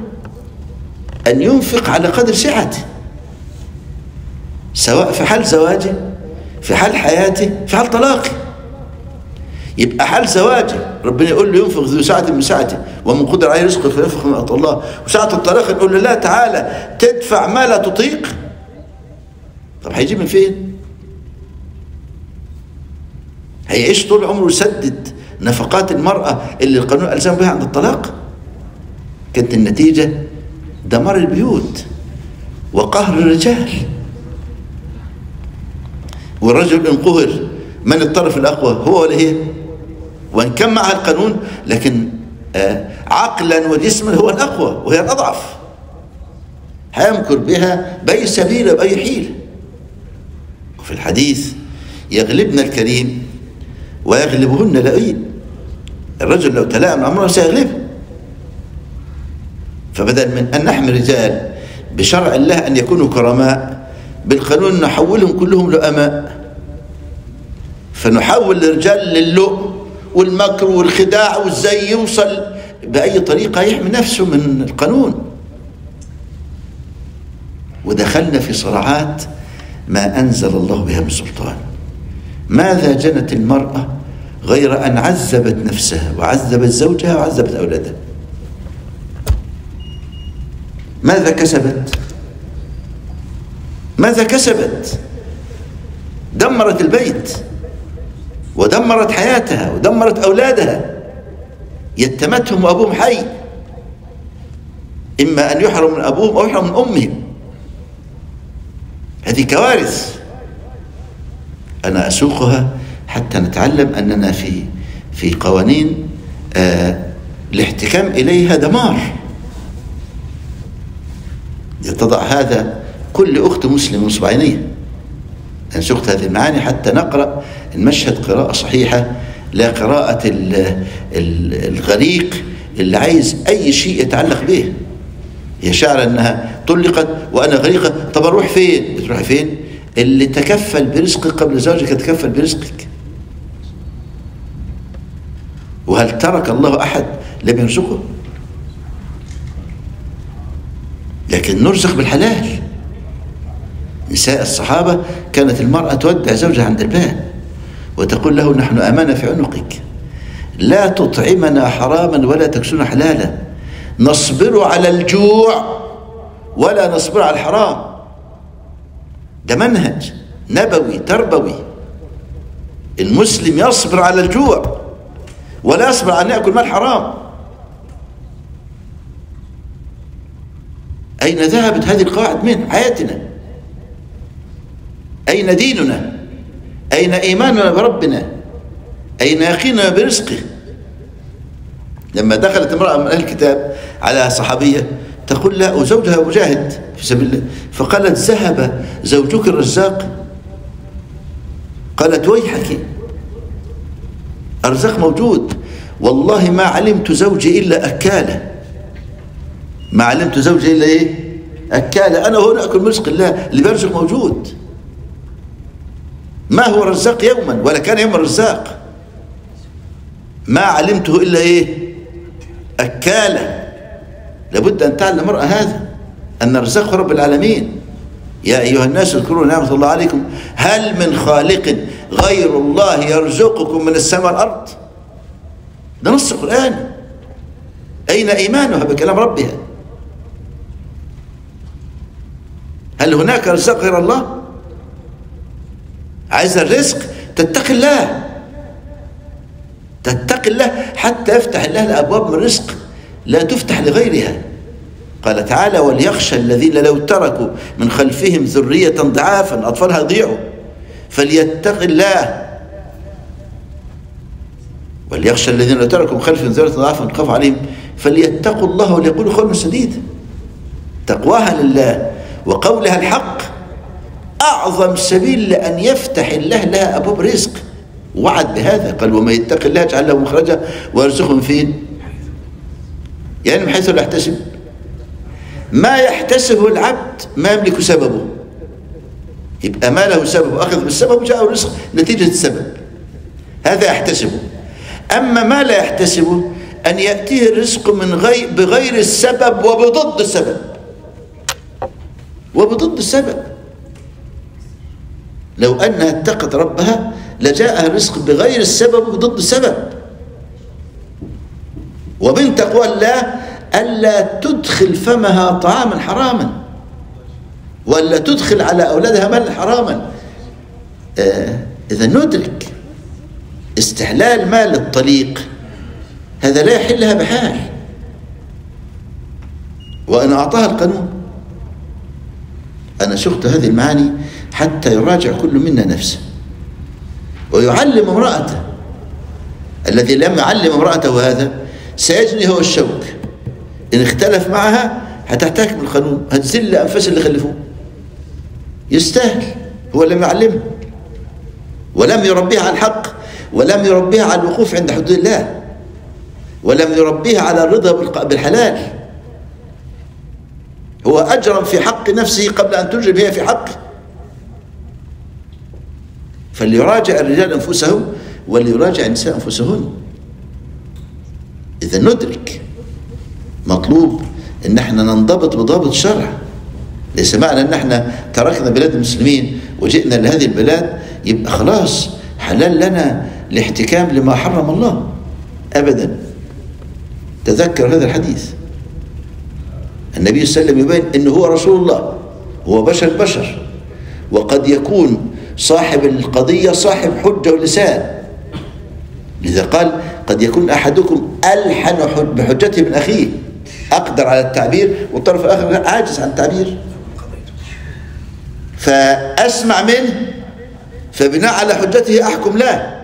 أن ينفق على قدر سعته سواء في حال زواجه في حال حياته في حال طلاقه. يبقى حال زواجه. ربنا يقول له ينفق ذو سعة من سعته ومن قدر عليه رزقه فينفق من أعطى الله. وساعة الطلاق نقول له لا تعالى تدفع ما لا تطيق. طب هيجيب من فين؟ هيعيش طول عمره يسدد نفقات المرأة اللي القانون ألزم بها عند الطلاق؟ كانت النتيجة دمار البيوت وقهر الرجال. والرجل إن قهر من الطرف الأقوى هو ولا هي؟ وإن كان معها القانون لكن آه، عقلا وجسما هو الأقوى وهي الأضعف. هيمكر بها بأي سبيل وبأي حيلة وفي الحديث يغلبنا الكريم ويغلبهن لئيم. الرجل لو تلائم أمره سيغلبه فبدل من أن نحمي رجال بشرع الله أن يكونوا كرماء بالقانون نحولهم كلهم لؤماء. فنحول الرجال للؤم. والمكر والخداع وازاي يوصل بأي طريقة يحمي نفسه من القانون. ودخلنا في صراعات ما أنزل الله بها من سلطان. ماذا جنت المرأة غير أن عذبت نفسها وعذبت زوجها وعذبت أولادها؟ ماذا كسبت؟ ماذا كسبت؟ دمرت البيت. ودمرت حياتها ودمرت أولادها. يتمتهم وأبوهم حي. إما أن يحرم من أبوهم أو يحرم من أمهم. هذه كوارث. أنا أسوقها حتى نتعلم أننا في في قوانين آه الاحتكام إليها دمار. يتضع هذا كل أخت مسلمة نصب عينيه أن سقت هذه المعاني حتى نقرأ المشهد قراءة صحيحة لا قراءة الغريق اللي عايز أي شيء يتعلق به. هي شعر أنها طلقت وأنا غريقة. طب أروح فين؟ بتروح فين؟ اللي تكفل برزقك قبل زوجك يتكفل برزقك. وهل ترك الله أحد لم يرزقه؟ لكن نرزق بالحلال. نساء الصحابة كانت المرأة تودع زوجها عند الباب وتقول له نحن أمانة في عنقك. لا تطعمنا حراما ولا تكسونا حلالا. نصبر على الجوع ولا نصبر على الحرام. ده منهج نبوي تربوي. المسلم يصبر على الجوع ولا يصبر على أن يأكل مال حرام. أين ذهبت هذه القواعد من حياتنا؟ أين ديننا؟ أين إيماننا بربنا؟ أين يقيننا برزقه؟ لما دخلت امرأة من أهل الكتاب على صحابية تقول لا وزوجها مجاهد في سبيل الله. فقالت ذهب زوجك الرزاق. قالت ويحك الرزاق موجود. والله ما علمت زوجي إلا أكالة. ما علمت زوجي إلا إيه؟ أكالة. أنا هنا أكل رزق الله اللي بيرزق موجود. ما هو رزاق يوما ولا كان يوم الرزاق؟ ما علمته إلا إيه؟ أكالة لابد أن تعلم المرأة هذا أن الرزاق رب العالمين. يا أيها الناس اذكروا نعمة الله عليكم. هل من خالق غير الله يرزقكم من السماء والأرض؟ ده نص القرآن. أين إيمانها بكلام ربها؟ هل هناك رزاق غير الله؟ عايز الرزق تتقي الله. تتقي الله حتى يفتح الله الأبواب من الرزق لا تفتح لغيرها. قال تعالى وليخشى الذين لو تركوا من خلفهم ذرية ضعافا أطفالها يضيعوا فليتق الله. وليخشى الذين لو تركوا من خلفهم ذرية ضعافا خاف عليهم. فليتقوا الله وليقولوا قولا سديدا تقواها لله وقولها الحق. أعظم سبيل لأن يفتح الله لها أبواب رزق. وعد بهذا. قال وما يتق الله يجعل له مخرجا ويرزقه من فين يعني من حيث لا يحتسب. ما يحتسبه العبد ما يملك سببه. يبقى ما له سبب. أخذ بالسبب جاءه الرزق نتيجة السبب. هذا يحتسبه. أما ما لا يحتسبه أن يأتيه الرزق من غير بغير السبب وبضد السبب. وبضد السبب. لو أنها اتقت ربها لجاءها الرزق بغير السبب وضد السبب ومن تقوى الله ألا تدخل فمها طعاما حراما ولا تدخل على أولادها مالا حراما. آه إذا ندرك استحلال مال الطليق هذا لا يحلها بحال وأنا أعطاها القانون. أنا شفت هذه المعاني. حتى يراجع كل منا نفسه. ويعلم امرأته. الذي لم يعلم امرأته هذا سيجني هو الشوك. إن اختلف معها هتحتكم القانون هتزل أنفاس اللي خلفوه. يستاهل هو لم يعلمه ولم يربيها على الحق ولم يربيها على الوقوف عند حدود الله. ولم يربيها على الرضا بالحلال. هو أجرم في حق نفسه قبل أن تجرم هي في حقه فليراجع الرجال أنفسهم وليراجع النساء أنفسهن. إذا ندرك مطلوب أن إحنا ننضبط بضابط شرع. ليس معنى أن إحنا تركنا بلاد المسلمين وجئنا لهذه البلاد يبقى خلاص حلال لنا الاحتكام لما حرم الله. ابدا. تذكر هذا الحديث. النبي صلى الله عليه وسلم يبين إنه هو رسول الله هو بشر بشر. وقد يكون صاحب القضية صاحب حجة ولسان. لذا قال قد يكون أحدكم ألحن بحجته من أخيه أقدر على التعبير والطرف الآخر عاجز عن التعبير. فأسمع منه فبناء على حجته أحكم له.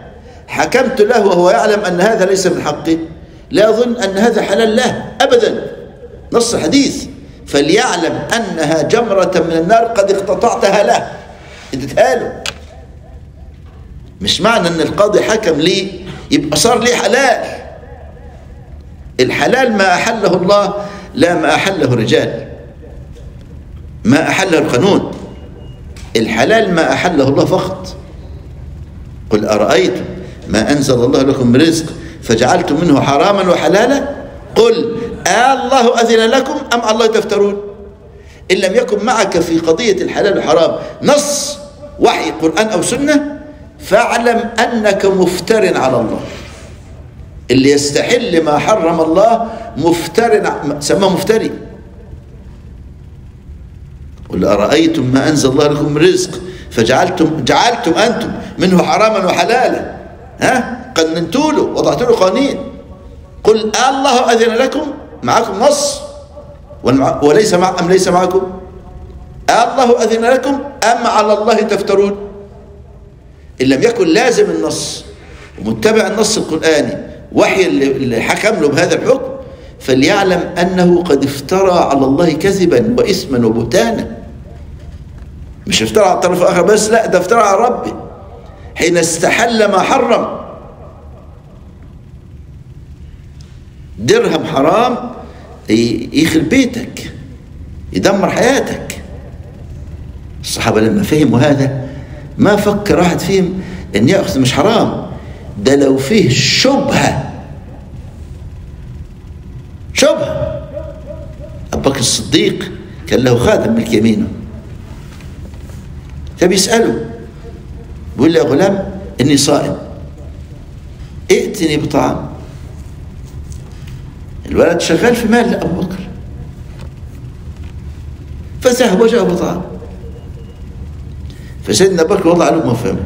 حكمت له وهو يعلم أن هذا ليس من حقه لا أظن أن هذا حلال له أبدا. نص حديث فليعلم أنها جمرة من النار قد اقتطعتها له. اديتها له. مش معنى أن القاضي حكم لي يبقى صار لي حلال. الحلال ما أحله الله لا ما أحله الرجال ما أحله القانون. الحلال ما أحله الله فقط. قل أرأيتم ما أنزل الله لكم من رزق فجعلتم منه حراما وحلالا؟ قل آه الله أذن لكم أم الله تفترون؟ إن لم يكن معك في قضية الحلال والحرام نص وحي قرآن أو سنة فاعلم أنك مفتر على الله. اللي يستحل ما حرم الله مفتر سماه مفتري. قل أرأيتم ما أنزل الله لكم رزق فجعلتم جعلتم أنتم منه حراما وحلالا. ها؟ قننتوا له وضعت له قوانين. قل الله أذن لكم معكم نص. وليس مع أم ليس معكم؟ الله أذن لكم أم على الله تفترون؟ إن لم يكن لازم النص ومتبع النص القرآني وحي اللي حكم له بهذا الحكم فليعلم أنه قد افترى على الله كذبا وإثما وبهتانا. مش افترى على الطرف الآخر بس لا ده افترى على ربه حين استحل ما حرم. درهم حرام يخرب بيتك يدمر حياتك. الصحابة لما فهموا هذا ما فكر واحد فيهم إن يأخذ مش حرام ده لو فيه شبهة. شبهة. أبو بكر الصديق كان له خادم ملك يمينه فبيسأله بيقول له يا غلام إني صائم. ائتني بطعام. الولد شغال في مال لأبو بكر. فذهب وجاء بطعام. فسيدنا بكر وضع له مفهمه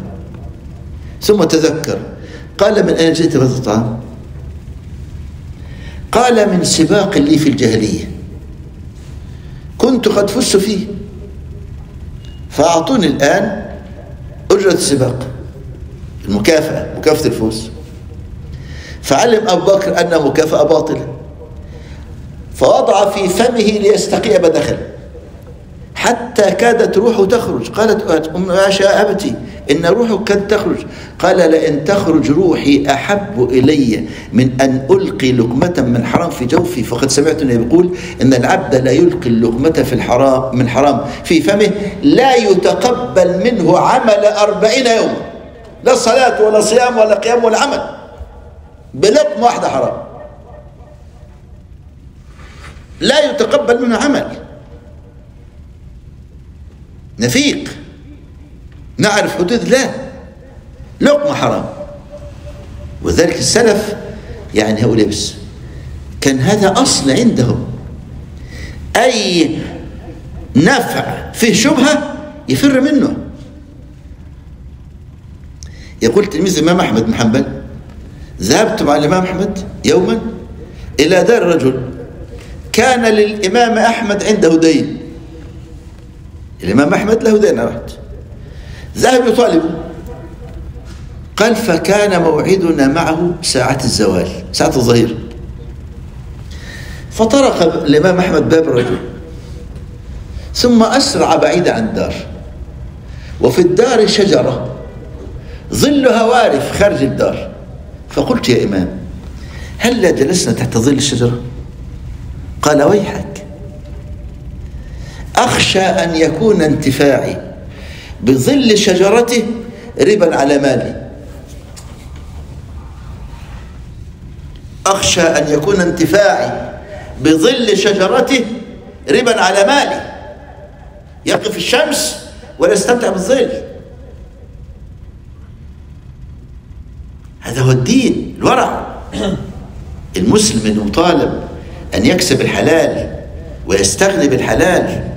ثم تذكر قال من أين جئت بهذا الطعام؟ قال من سباق لي في الجاهلية. كنت قد فزت فيه. فأعطوني الآن أجرة السباق المكافأة مكافأة الفوز. فعلم أبو بكر أن مكافأة باطلة. فوضع في فمه ليستقي بدخل حتى كادت روحه تخرج. قالت أم عائشة أبتي إن روحك كانت تخرج. قال لئن تخرج روحي أحب إلي من أن ألقي لقمة من حرام في جوفي. فقد سمعت أنه يقول إن العبد لا يلقي اللقمة في الحرام من حرام في فمه لا يتقبل منه عمل أربعين يوما. لا صلاة ولا صيام ولا قيام ولا عمل. بلقمة واحدة حرام. لا يتقبل منه عمل. نفيق. نعرف حدود الله لقمة حرام. وذلك السلف يعني هؤلاء بس. كان هذا أصل عندهم. أي نفع فيه شبهة يفر منه. يقول تلميذ الإمام أحمد بن حنبل ذهبت مع الإمام أحمد يوما إلى دار رجل كان للإمام أحمد عنده دين. الإمام أحمد له دين رحت ذهب يطالبه قال فكان موعدنا معه ساعة الزوال ساعة الظهير. فطرق الإمام أحمد باب الرجل. ثم أسرع بعيد عن الدار. وفي الدار شجرة. ظلها وارف خارج الدار. فقلت يا إمام هل جلسنا تحت ظل الشجرة؟ قال ويحك. أخشى أن يكون انتفاعي بظل شجرته ربا على مالي. أخشى أن يكون انتفاعي بظل شجرته ربا على مالي. يقف الشمس ولا يستمتع بالظل. هذا هو الدين الورع. المسلم المطالب أن يكسب الحلال ويستغني بالحلال.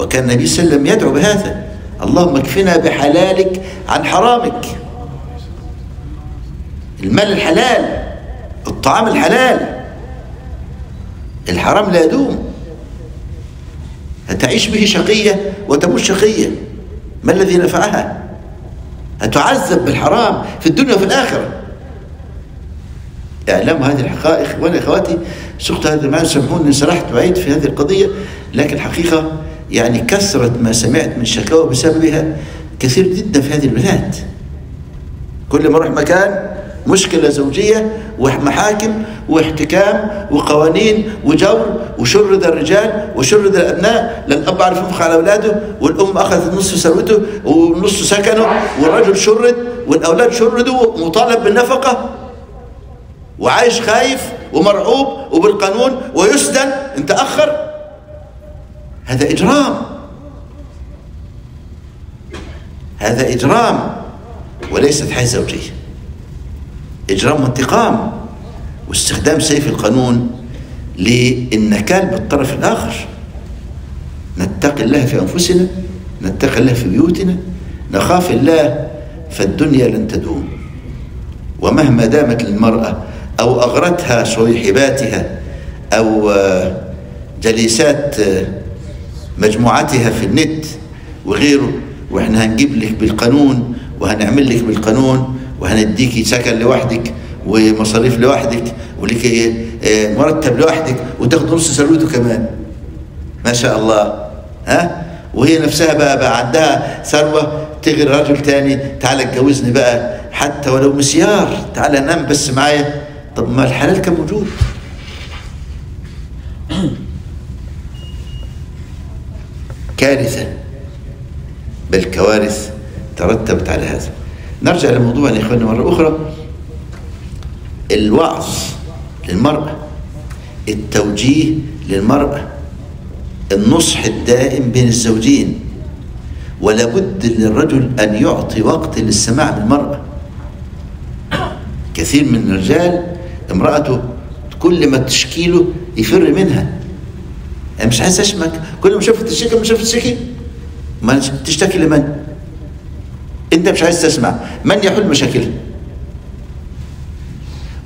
وكان النبي صلى الله عليه وسلم يدعو بهذا. اللهم اكفنا بحلالك عن حرامك. المال الحلال الطعام الحلال. الحرام لا يدوم. هتعيش به شقية وتموت شقية. ما الذي نفعها؟ هتعذب بالحرام في الدنيا وفي الآخرة. اعلام هذه الحقائق. وأنا اخواتي سقط هذا المعنى سامحوني سرحت بعيد في هذه القضية لكن الحقيقة يعني كثره ما سمعت من شكاوى بسببها كثير جدا في هذه البلاد كل ما أروح مكان مشكلة زوجية ومحاكم واحتكام وقوانين وجور وشرد الرجال وشرد الأبناء. لا الاب عرف ينفق على أولاده والأم أخذت نصف ثروته ونصف سكنه والرجل شرد والأولاد شردوا مطالب بالنفقة. وعايش خايف ومرعوب وبالقانون ويسدن. ان تاخر هذا إجرام. هذا إجرام. وليست حياة زوجية. إجرام وانتقام واستخدام سيف القانون للنكال بالطرف الآخر. نتقي الله في أنفسنا نتقي الله في بيوتنا نخاف الله فالدنيا لن تدوم. ومهما دامت للمراه أو أغرتها صويحباتها أو جليسات مجموعتها في النت وغيره وإحنا هنجيب لك بالقانون وهنعمل لك بالقانون وهنديكي سكن لوحدك ومصاريف لوحدك ولك مرتب لوحدك وتاخد نص ثروته كمان. ما شاء الله. ها؟ وهي نفسها بقى بقى عندها ثروة تغري راجل تاني تعالى اتجوزني بقى حتى ولو مسيار تعالى نام بس معايا. طب ما الحلال كان موجود. كارثة بل كوارث ترتبت على هذا. نرجع لموضوع يا إخواني مرة أخرى. الوعظ للمرأة التوجيه للمرأة النصح الدائم بين الزوجين. ولا بد للرجل أن يعطي وقت للسماع بالمرأة. كثير من الرجال امرأته كل ما تشكي له يفر منها. مش عايز اشمك كل ما شفت تشتكي ما شفت تشتكي ما تشتكي لمن؟ أنت مش عايز تسمع. من يحل مشاكلها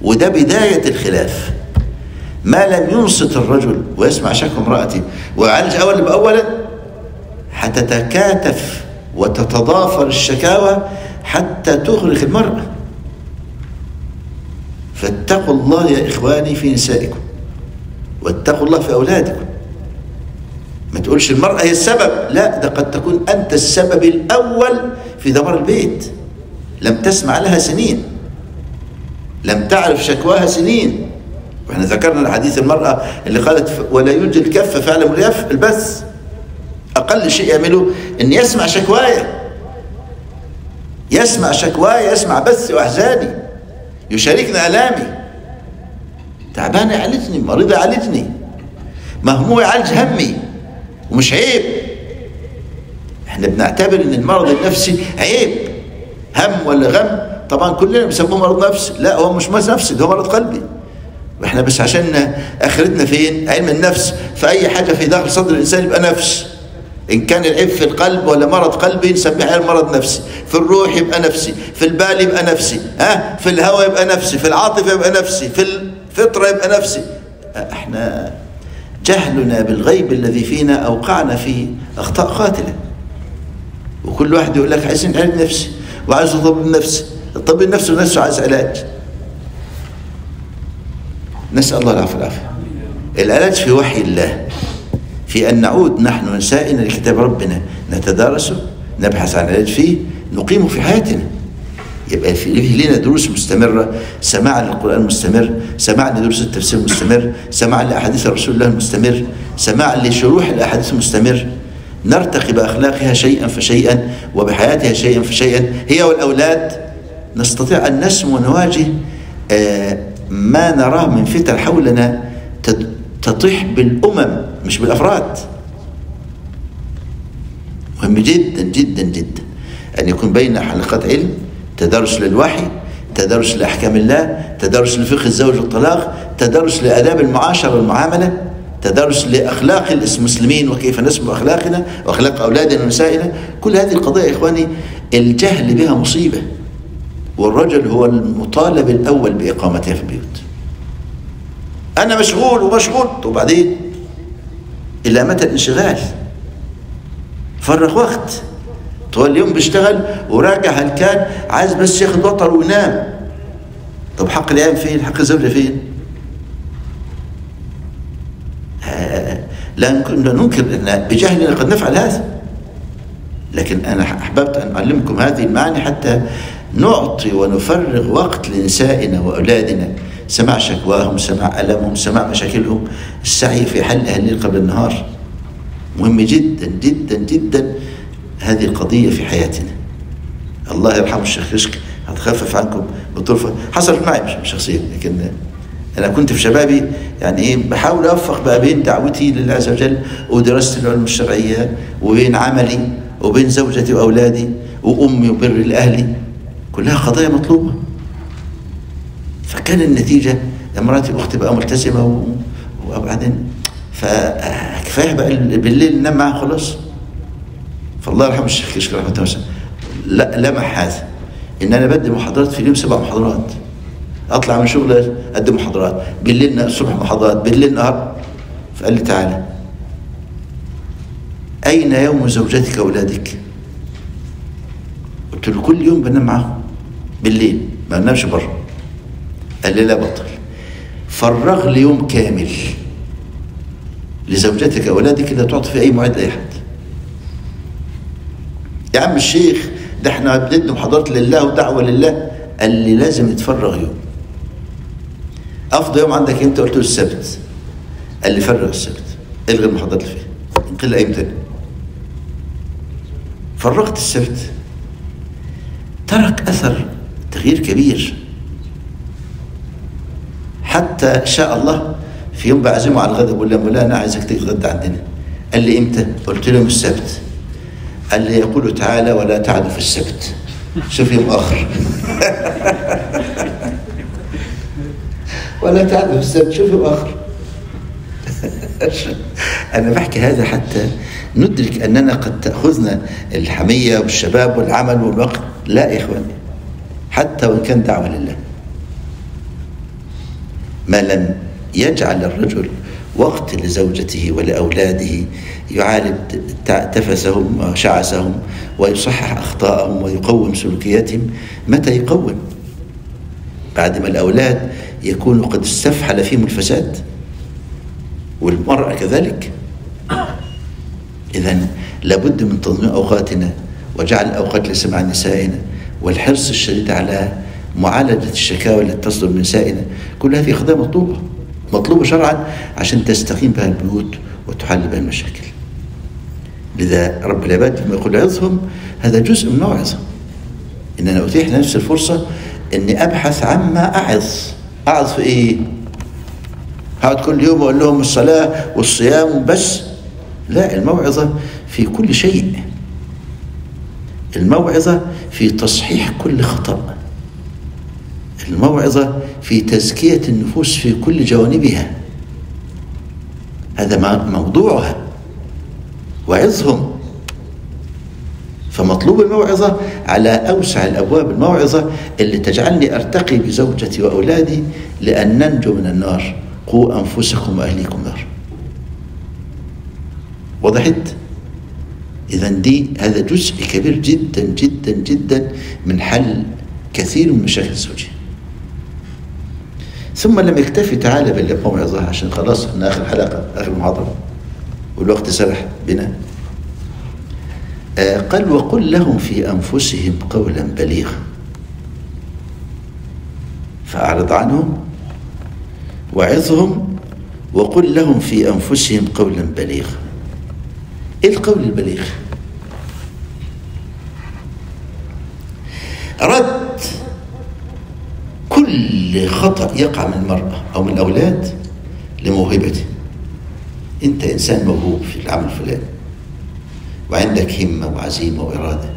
وده بداية الخلاف. ما لم ينصت الرجل ويسمع شكوى امرأته ويعالج أولا بأولا هتتكاتف وتتضافر الشكاوى حتى تغرق المرأة. فاتقوا الله يا إخواني في نسائكم. واتقوا الله في أولادكم. ما تقولش المرأة هي السبب. لا ده قد تكون أنت السبب الأول في دمار البيت. لم تسمع لها سنين. لم تعرف شكواها سنين. وإحنا ذكرنا الحديث المرأة اللي قالت ولا يوجد الكف فعل اليف البث. أقل شيء يعمله أن يسمع شكوايا. يسمع شكوايا يسمع بثي وأحزاني. يشاركني آلامي. تعبان يعالجني مريض يعالجني مهموم يعالج همي. ومش عيب. إحنا بنعتبر إن المرض النفسي عيب. هم ولا غم؟ طبعا كلنا بنسموه مرض نفسي لا هو مش مرض نفسي ده هو مرض قلبي. وإحنا بس عشان آخرتنا فين؟ علم النفس. فأي حاجة في داخل صدر الإنسان يبقى نفس. إن كان العيب في القلب ولا مرض قلبي نسميه مرض نفسي. في الروح يبقى نفسي في البال يبقى نفسي. ها؟ في الهوى يبقى نفسي في العاطفة يبقى نفسي في الفطرة يبقى نفسي. إحنا جهلنا بالغيب الذي فينا أوقعنا في اخطاء قاتله وكل واحد يقول لك عايزين علم نفسي وعايز اضرب نفسي. الطبيب نفسه نفسه عايز علاج. نسأل الله العافية والعافية. العلاج في وحي الله. في أن نعود نحن نسائنا لكتاب ربنا. نتدارسه نبحث عن علاج فيه نقيمه في حياتنا. يبقى في لنا دروس مستمرة. سماع للقرآن مستمر. سماع لدروس التفسير مستمر. سماع لأحاديث رسول الله مستمر. سماع لشروح الأحاديث مستمر. نرتقي بأخلاقها شيئا فشيئا وبحياتها شيئا فشيئا. هي والأولاد نستطيع أن نسمو ونواجه آه، ما نراه من فتن حولنا تطيح بالأمم مش بالأفراد. مهم جدا جدا جدا. أن يكون بين حلقات علم تدرس للوحي تدرس لأحكام الله تدرس لفقه الزوج والطلاق تدرس لآداب المعاشرة والمعاملة تدرس لأخلاق المسلمين وكيف نسمو أخلاقنا وأخلاق أولادنا ونسائنا. كل هذه القضايا يا إخواني الجهل بها مصيبة والرجل هو المطالب الأول بإقامتها في البيوت. أنا مشغول ومشغول وبعدين إلى متى الانشغال؟ فرغ وقت. طول اليوم بيشتغل وراجع هلكان عايز بس ياخد وطر وينام طب حق العيال فين؟ حق الزوجة فين؟ آه، لا ننكر إن بجهلنا قد نفعل هذا. لكن أنا أحببت أن أعلمكم هذه المعاني حتى نعطي ونفرغ وقت لنسائنا وأولادنا. سماع شكواهم سماع ألمهم سماع مشاكلهم. السعي في حلها الليل قبل النهار. مهم جدا جدا جدا. هذه القضية في حياتنا. الله يرحمه الشيخ كشك هتخفف عنكم بطرفة حصلت معي مش شخصيا لكن أنا كنت في شبابي يعني إيه بحاول أوفق بقى بين دعوتي لله عز وجل ودراسة العلوم الشرعية وبين عملي وبين زوجتي وأولادي وأمي وبر لأهلي كلها قضايا مطلوبة. فكان النتيجة مراتي أختي بقى ملتزمة وبعدين فكفاية بقى بالليل ننام معاها خلاص. فالله يرحمه الشيخ كشك رحمه الله لا لمح هذا إن أنا بدي محاضرات في اليوم سبع محاضرات. أطلع من شغل اقدم محاضرات. بالليل الصبح محاضرات. بالليل نهار. فقال لي تعالى أين يوم زوجتك وأولادك؟ قلت له كل يوم بنام معاهم. بالليل. ما بنامش بره. قال لي لا بطل. فرغ لي يوم كامل. لزوجتك أولادك لا تعطي في أي موعد لأي حد. يا عم الشيخ ده إحنا بندي محاضرات لله ودعوة لله. قال لي لازم يتفرغ يوم. أفضل يوم عندك إمتى قلت له السبت. قال لي فرغ السبت. الغي المحاضرات اللي فيها. انقل تاني فرغت السبت. ترك أثر تغيير كبير. حتى شاء الله في يوم بعزمه على الغداء بقول له لا أنا عايزك تتغدى عندنا. قال لي إمتى؟ قلت له يوم السبت. قال لي يقول تعالى ولا تعدوا في السبت. شوف يوم آخر. ولا تعدوا في السبت شوف يوم آخر. أنا بحكي هذا حتى ندرك أننا قد تأخذنا الحمية والشباب والعمل والوقت. لا يا إخواني حتى وإن كان دعوة لله. ما لم يجعل الرجل وقت لزوجته ولأولاده يعالج تفسهم وشعسهم ويصحح أخطاءهم ويقوم سلوكياتهم. متى يقوم؟ بعد ما الأولاد يكونوا قد استفحل فيهم الفساد. والمرأة كذلك. إذا لابد من تنظيم أوقاتنا وجعل الأوقات لسمع نسائنا والحرص الشديد على معالجة الشكاوى التي تصدر من نسائنا. كل هذه قضايا مطلوبة. مطلوبة شرعا عشان تستقيم بها البيوت وتحل بها المشاكل. لذا رب العباد لما يقول عظهم هذا جزء من موعظة إن أنا أتيح لنفسي الفرصة إني أبحث عما أعظ. أعظ في إيه؟ هقعد كل يوم أقول لهم الصلاة والصيام بس لا الموعظة في كل شيء. الموعظة في تصحيح كل خطأ. الموعظة في تزكية النفوس في كل جوانبها. هذا موضوعها. وعظهم. فمطلوب الموعظة على أوسع الأبواب الموعظة اللي تجعلني أرتقي بزوجتي وأولادي لأن ننجو من النار. قوا أنفسكم وأهليكم نار. وضحت؟ إذا دي هذا جزء كبير جدا جدا جدا من حل كثير من مشاكل الزوجية ثم لم يكتفي تعالى بالموعظة عشان خلاص إحنا آخر حلقة آخر محاضرة. والوقت سرح بنا. آه قال وقل لهم في أنفسهم قولا بليغا. فأعرض عنهم وعظهم وقل لهم في أنفسهم قولا بليغا. إيه القول البليغ؟ رد كل خطأ يقع من المرأة أو من الأولاد لموهبته. أنت إنسان موهوب في العمل الفلاني وعندك همة وعزيمة وإرادة.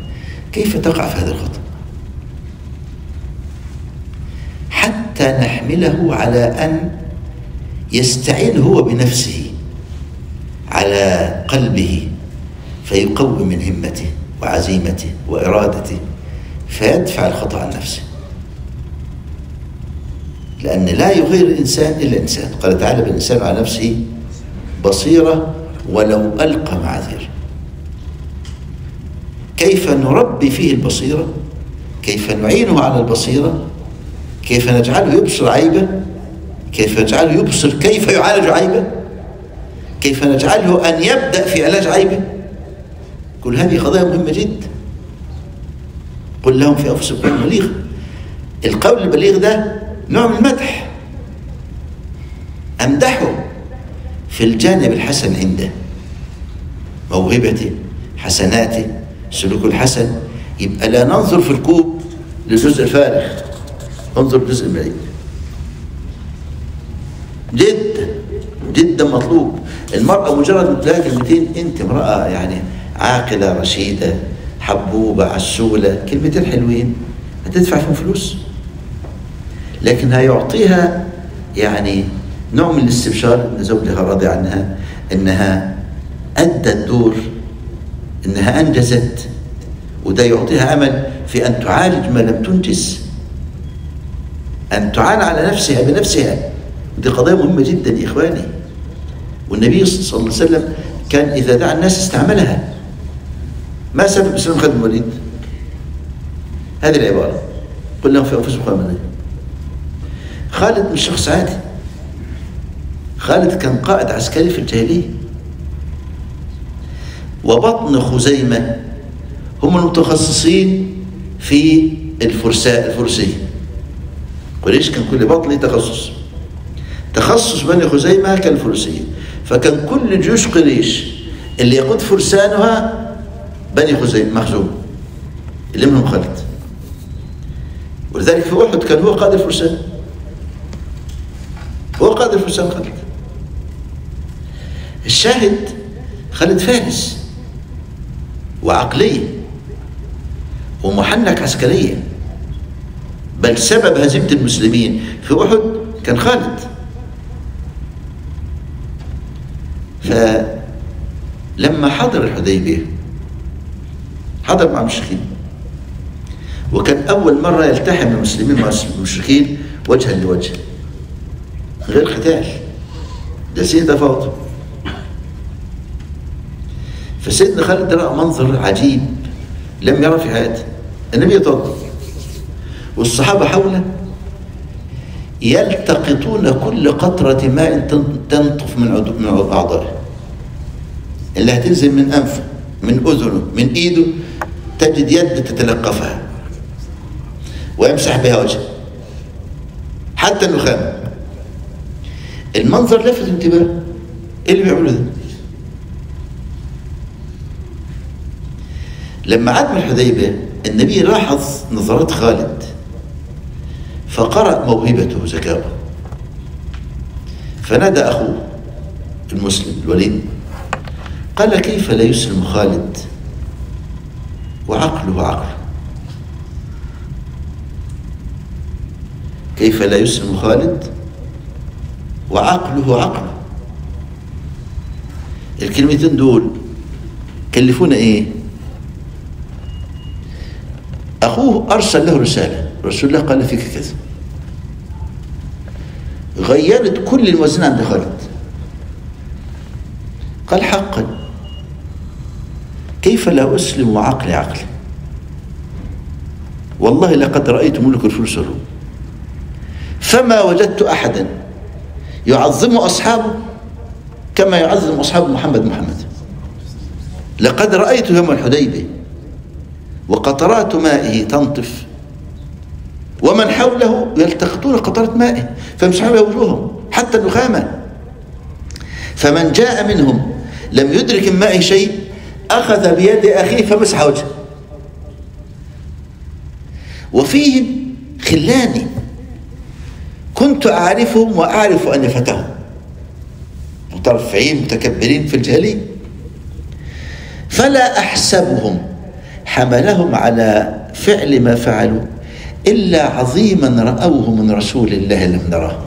كيف تقع في هذا الخطأ؟ حتى نحمله على أن يستعين هو بنفسه على قلبه فيقوم من همته وعزيمته وإرادته فيدفع الخطأ عن نفسه. لأن لا يغير الإنسان إلا إنسان قال تعالى بالإنسان على نفسه بصيرة ولو ألقى معاذير. كيف نربي فيه البصيرة؟ كيف نعينه على البصيرة؟ كيف نجعله يبصر عيبه كيف نجعله يبصر كيف يعالج عيبه كيف نجعله أن يبدأ في علاج عيبه؟ كل هذه قضايا مهمة جدا. قل لهم في أنفسهم قول بليغ القول البليغ ده نوع من المدح. أمدحه في الجانب الحسن عنده. موهبته حسناته سلوك الحسن. يبقى لا ننظر في الكوب للجزء الفارغ انظر الجزء البعيد جدا جدا مطلوب. المرأة مجرد ما كلمتين أنت امرأة يعني عاقلة رشيدة حبوبة عسولة كلمتين حلوين هتدفع فيهم فلوس. لكن هيعطيها يعني نوع من الاستبشار ان زوجها راضي عنها إنها ادت دور إنها أنجزت. وده يعطيها أمل في أن تعالج ما لم تنجز. أن تعان على نفسها بنفسها. ودي قضية مهمة جدا يا إخواني. والنبي صلى الله عليه وسلم كان إذا دعا الناس استعملها. ما سبب اسلام خالد بن الوليد؟ هذه العبارة. قل لهم في انفسهم خالد خالد مش شخص عادي. خالد كان قائد عسكري في الجاهلية. وبطن خزيمة هم المتخصصين في الفرساء الفرسية. قريش كان كل بطن ليه تخصص. تخصص بني خزيمة كان الفرسيه فكان كل جيوش قريش اللي يقود فرسانها بني خزيمة مخزوم. اللي منهم خالد. ولذلك في أحد كان هو قائد الفرسان. هو قائد الفرسان خالد. الشاهد خالد فارس وعقلية ومحنك عسكريا. بل سبب هزيمة المسلمين في أحد كان خالد. فلما حضر الحديبية حضر مع المشركين. وكان أول مرة يلتحم المسلمين مع المشركين وجها لوجه. غير قتال. ده سين تفاوض فسيدنا خالد رأى منظر عجيب لم يرى في حياته. النبي يتوضأ. والصحابة حوله يلتقطون كل قطرة ماء تنطف من من أعضائه اللي هتنزل من أنفه من أذنه من إيده تجد يد تتلقفها ويمسح بها وجهه. حتى النخام المنظر لفت انتباه. إيه اللي بيعمله ده؟ لما عاد من الحديبية النبي لاحظ نظرات خالد فقرأ موهبته وذكاؤه فنادى أخوه المسلم الوليد قال كيف لا يسلم خالد؟ وعقله عقله. كيف لا يسلم خالد؟ وعقله عقله الكلمتين دول كلفونا إيه؟ أخوه أرسل له رسالة. رسول الله قال فيك كذا. غيرت كل الموازين عند خالد قال حقا. كيف لا أسلم وعقلي عقلي؟ والله لقد رأيت ملك والروم فما وجدت أحدا. يعظم أصحابه كما يعظم أصحاب محمد محمد. لقد رأيت يوم الحديبة وقطرات مائه تنطف ومن حوله يلتقطون قطرات مائه فيمسحون وجوههم حتى النخامة. فمن جاء منهم لم يدرك من مائه شيء أخذ بيد أخيه فمسح وجهه. وفيهم خلاني كنت أعرفهم وأعرف أن فتهم مترفعين متكبرين في الجهلية فلا أحسبهم. حملهم على فعل ما فعلوا إلا عظيما رأوه من رسول الله لم نراه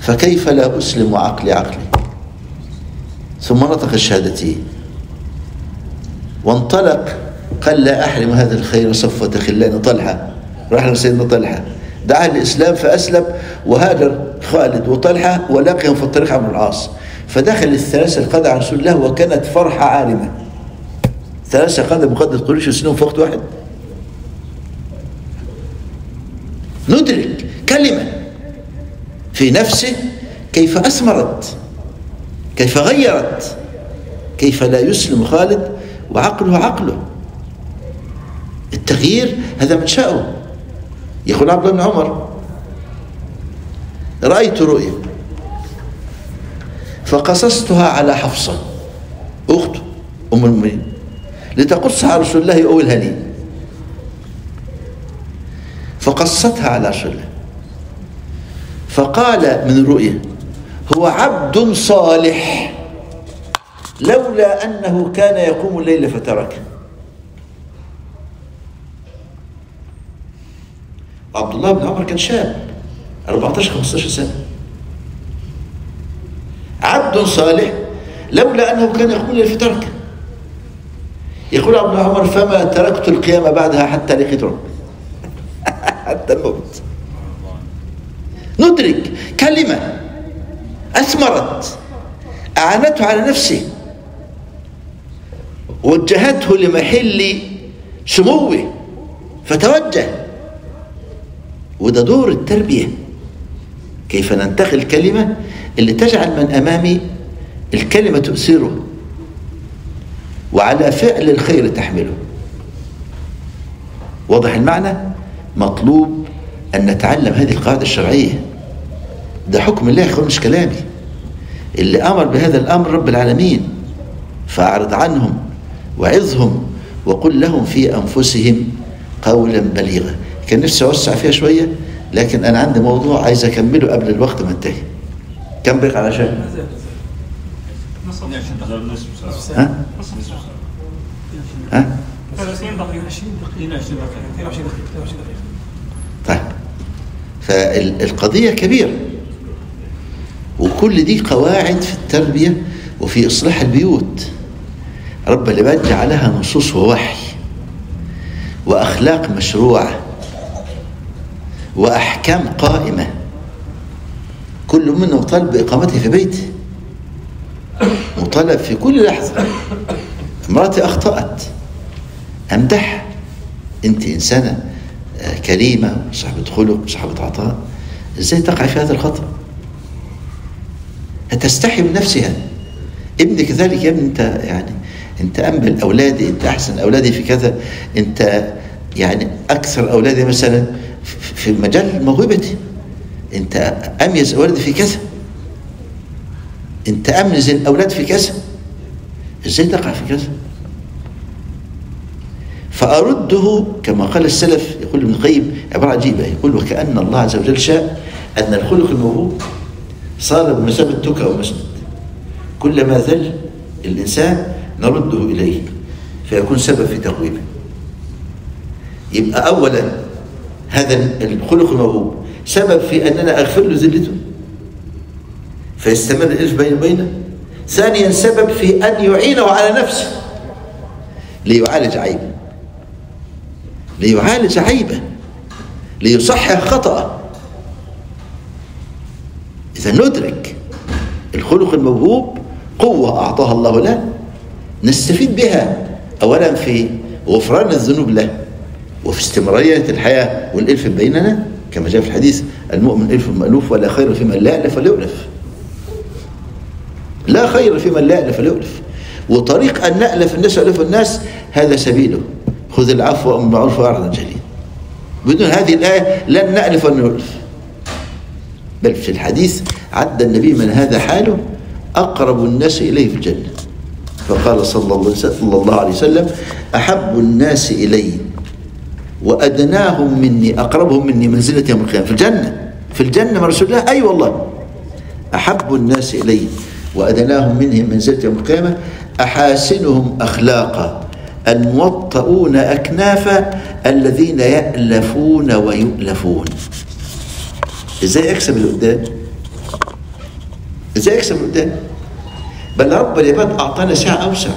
فكيف لا أسلم عقلي عقلي؟ ثم نطق الشهادتين وانطلق قال لا أحرم هذا الخير صفوة خلان طلحة. راح لسيدنا طلحة. دعا الإسلام فأسلم وهاجر خالد وطلحة ولقيهم في الطريق عمرو العاص. فدخل الثلاثة القادة على رسول الله وكانت فرحة عارمة. ثلاثة قادة مقدس قريش يسلموا في وقت واحد. ندرك كلمة في نفسه كيف أثمرت كيف غيرت كيف لا يسلم خالد وعقله عقله. التغيير هذا من شأه يقول عبد الله بن عمر. رأيت رؤيا. فقصصتها على حفصة. أخته أم المؤمنين. لتقصها على رسول الله أولها لي فقصتها على رسول الله. فقال من رؤيا هو عبد صالح. لولا أنه كان يقوم الليل فتركه. عبد الله بن عمر كان شاب 14 15 سنة. عبد صالح لولا أنه كان يقوم الليل فتركه يقول عبد عمر فما تركت القيامة بعدها حتى لقيت ربي حتى الموت. ندرك كلمة أثمرت أعانته على نفسه وجهته لمحل سموه فتوجه وده دور التربية. كيف ننتقي الكلمة اللي تجعل من أمامي الكلمة تؤثره وعلى فعل الخير تحمله. واضح المعنى؟ مطلوب أن نتعلم هذه القاعدة الشرعية. ده حكم الله يا مش كلامي. اللي أمر بهذا الأمر رب العالمين فأعرض عنهم وعظهم وقل لهم في أنفسهم قولا بليغا. كان نفسي أوسع فيها شوية لكن أنا عندي موضوع عايز أكمله قبل الوقت ما انتهي. كم بقى علشان؟ ها؟ ها؟ 30 دقيقة 20 دقيقة 20 دقيقة طيب فالقضية كبيرة. وكل دي قواعد في التربية وفي إصلاح البيوت. رب العباد جعلها نصوص ووحي. وأخلاق مشروعة. وأحكام قائمة. كل منه مطالب بإقامته في بيته مطالب في كل لحظة. امرأتي أخطأت. أمدح. أنت إنسانة كريمة صاحبة خلق صاحبة عطاء. إزاي تقع في هذا الخطأ؟ هتستحي من نفسها ابنك ذلك يا ابني أنت يعني أنت أنبل أولادي أنت أحسن أولادي في كذا. أنت يعني أكثر أولادي مثلا. في مجال موهبتي. أنت أميز أولادي في كذا. أنت أميز الأولاد في كذا. إزاي تقع في كذا. فأرده كما قال السلف يقول ابن القيم عبارة عجيبة. يقول وكأن الله عز وجل شاء أن الخلق الموهوب صار بمثابة تكى ومسند كلما ذل الإنسان نرده إليه فيكون سبب في تقويمه. يبقى أولا هذا الخلق الموهوب. سبب في أننا أغفر له ذلته فيستمر الإلف بين وبينه. ثانيا سبب في أن يعينه على نفسه. ليعالج عيبه. ليعالج عيبه. ليصحح خطأه. إذا ندرك الخلق الموهوب قوة أعطاها الله لنا نستفيد بها. أولا في غفران الذنوب له. وفي استمرارية الحياة والإلف بيننا كما جاء في الحديث المؤمن ألف مألوف ولا خير في من لا يألف ولا يؤلف لا خير في من لا يألف ولا يؤلف وطريق أن نألف الناس وألف الناس هذا سبيله. خذ العفو وأمر بالمعروف وأعرض عن جليل بدون هذه الآية لن نألف ولا نؤلف. بل في الحديث عد النبي من هذا حاله أقرب الناس إليه في الجنة. فقال صلى الله عليه وسلم أحب الناس إلي. وأدناهم مني أقربهم مني منزلة يوم القيامة. في الجنة في الجنة مع رسول الله؟ أي أيوة والله. أحب الناس إلي وأدناهم منهم منزلة يوم القيامة. أحاسنهم أخلاقا. الموطؤون أكنافا الذين يألفون ويؤلفون. إزاي أكسب اللي إزاي أكسب اللي بل رب العباد أعطانا سعة أوسع.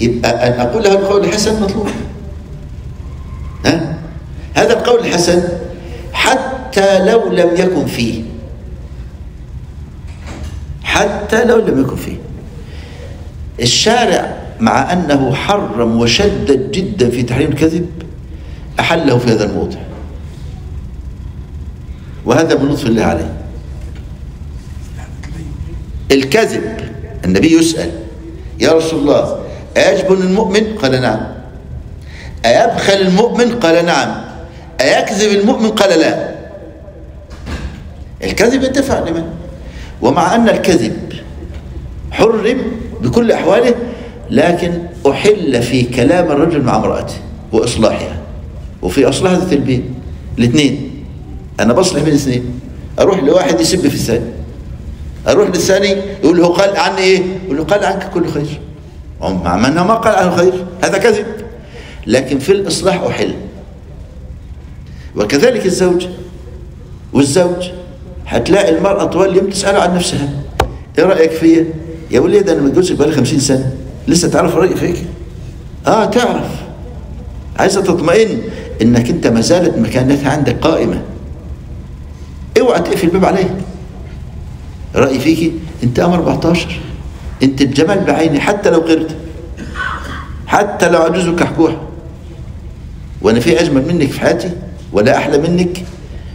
يبقى أن أقول له القول الحسن مطلوب. ها؟ هذا القول الحسن حتى لو لم يكن فيه. حتى لو لم يكن فيه. الشارع مع أنه حرم وشدد جدا في تحريم الكذب أحله في هذا الموضع. وهذا من لطف الله عليه. الكذب النبي يسأل يا رسول الله أيجبن المؤمن؟ قال نعم. أيبخل المؤمن؟ قال نعم. أيكذب المؤمن؟ قال لا. الكذب يدفع لمن؟ ومع أن الكذب حرم بكل أحواله لكن أحل في كلام الرجل مع امرأته وإصلاحها. وفي إصلاح البيت. الاثنين. أنا بصلح بين الاثنين. أروح لواحد يسب في الثاني. أروح للثاني يقول له قال عني إيه؟ يقول له قال عنك كل خير. مع أنه ما قال عنه خير هذا كذب. لكن في الإصلاح أحل. وكذلك الزوج. والزوج هتلاقي المرأة طوال اليوم تسأله عن نفسها. إيه رأيك فيا؟ يا وليد أنا متجوزك بقالي 50 سنة. لسه تعرف رأيي فيك؟ آه تعرف. عايزة تطمئن إنك أنت ما زالت مكانتها عندك قائمة. اوعى تقفل الباب عليها رأيي فيكي أنت ام 14 انت الجمال بعيني حتى لو غيرت حتى لو عجوز كحكوح وأنا في اجمل منك في حياتي ولا أحلى منك.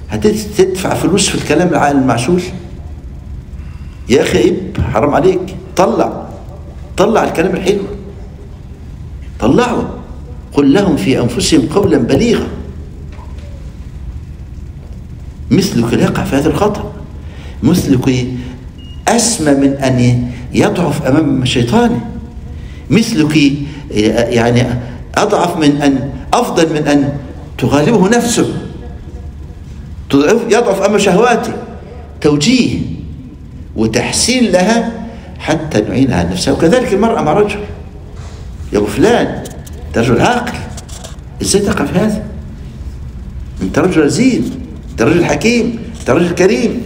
هتدفع فلوس في الكلام المعسول يا أخي اب حرام عليك. طلع طلع الكلام الحلو. طلعه. قل لهم في أنفسهم قولا بليغا. مثلك يقع في هذا الخطأ مثلك أسمى من أن يضعف أمام شيطانه. مثلك يعني أضعف من أن أفضل من أن تغالبه نفسه. يضعف أمام شهواته توجيه وتحسين لها حتى نعينها على نفسها. وكذلك المرأة مع رجل. يا أبو فلان أنت رجل عاقل. إزاي تقع في هذا؟ أنت رجل رزين أنت رجل حكيم أنت رجل كريم.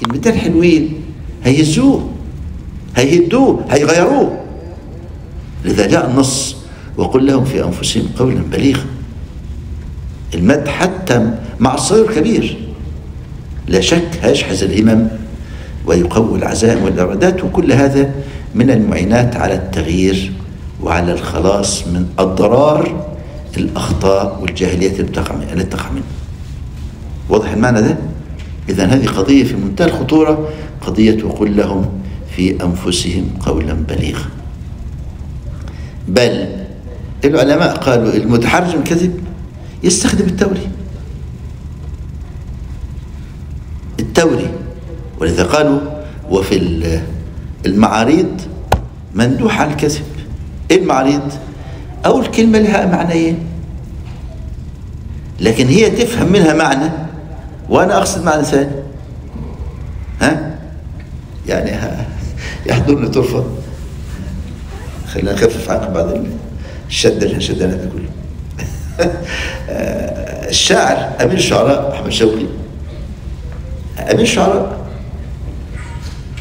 كلمتين حلوين. هيهزوه هيهدوه هيغيروه. لذا جاء النص وقل لهم في أنفسهم قولا بليغا. المد حتى مع الصغير كبير لا شك هيشحذ الهمم ويقوي العزائم والإرادات وكل هذا من المعينات على التغيير وعلى الخلاص من الضرار الأخطاء والجاهليات اللي تقع منه واضح المعنى ده؟ إذا هذه قضية في منتهى الخطورة قضية وقل لهم في أنفسهم قولا بليغا. بل العلماء قالوا المتحرجم كذب يستخدم التوري. التوري ولذا قالوا وفي المعاريض مندوح على الكذب. إيه المعاريض اول كلمه لها معنيين. لكن هي تفهم منها معنى وأنا أقصد معنى ثاني. ها؟ يعني يحضرني طرفة. خلينا نخفف عنكم بعد الشد اللي شدنا ده كله الشاعر أمير الشعراء أحمد شوقي. أمير الشعراء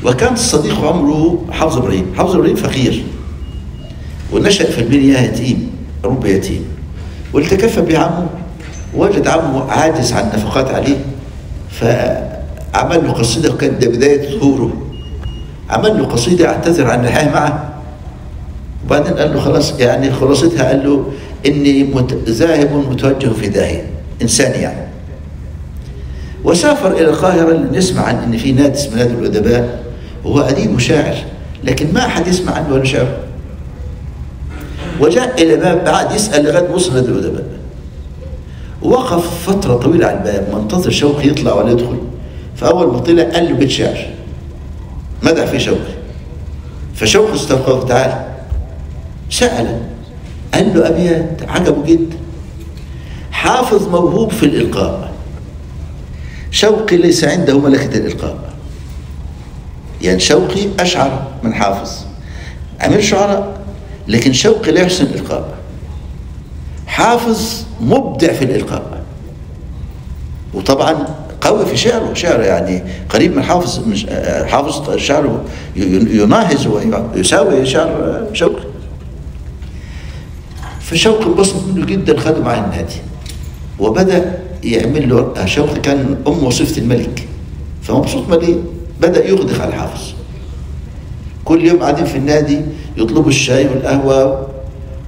وكان صديق عمره حافظ إبراهيم. حافظ إبراهيم فقير. ونشأ في البنيه يتيم رب يتيم والتكفى بعمه وجد عمه عاجز عن النفقات عليه فعمل له قصيده وكانت ده بداية ظهوره. عمل له قصيده أعتذر عن الحياة معه. وبعدين قال له خلاص يعني خلاصتها قال له إني مت... ذاهب متوجه في داهية إنسان يعني. وسافر إلى القاهرة نسمع عن إن في نادي اسمه نادي الأدباء وهو أديب وشاعر لكن ما أحد يسمع عنه ولا شعر. وجاء إلى باب بعد يسأل لغاية وصل نادي الأدباء. وقف فترة طويلة على الباب منتظر شوقي يطلع ولا يدخل. فأول ما طلع قال له بيت شعر. مدح في شوقي فشوقي استوقف تعال. سأله قال له أبيات عجبه جدا. حافظ موهوب في الإلقاء. شوقي ليس عنده ملكة الإلقاء. يعني شوقي أشعر من حافظ. عمل شعراء لكن شوقي لا يحسن الإلقاء. حافظ مبدع في الإلقاء. وطبعا قوي في شعره. شعره يعني قريب من حافظ مش حافظ شعره يناهز ويساوي شعر شوقي فشوقي انبسط منه جدا خده معاه النادي. وبدأ يعمل له شوقي كان أم وصيفة الملك. فمبسوط مليء. بدأ يغدق على الحافظ. كل يوم قاعدين في النادي يطلبوا الشاي والقهوة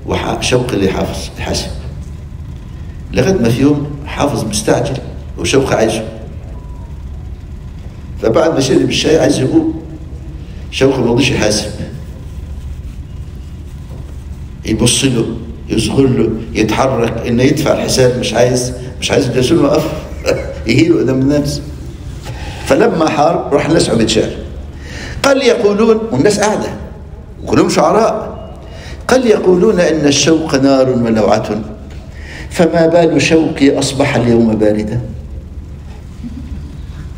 وشوقي اللي حافظ يحاسب لغاية ما في يوم حافظ مستعجل وشوقي عايزه. فبعد ما شرب الشاي عايز يقوم شوقي ما رضيش يحاسب. يبص له يظهر له يتحرك إنه يدفع الحساب مش عايز مش عايز الجاسوس يقف يهيله قدام الناس. فلما حار راح الناس عم شعر قال يقولون والناس قاعدة. كلهم شعراء. قال يقولون إن الشوق نار ولوعة. فما بال شوقي أصبح اليوم باردا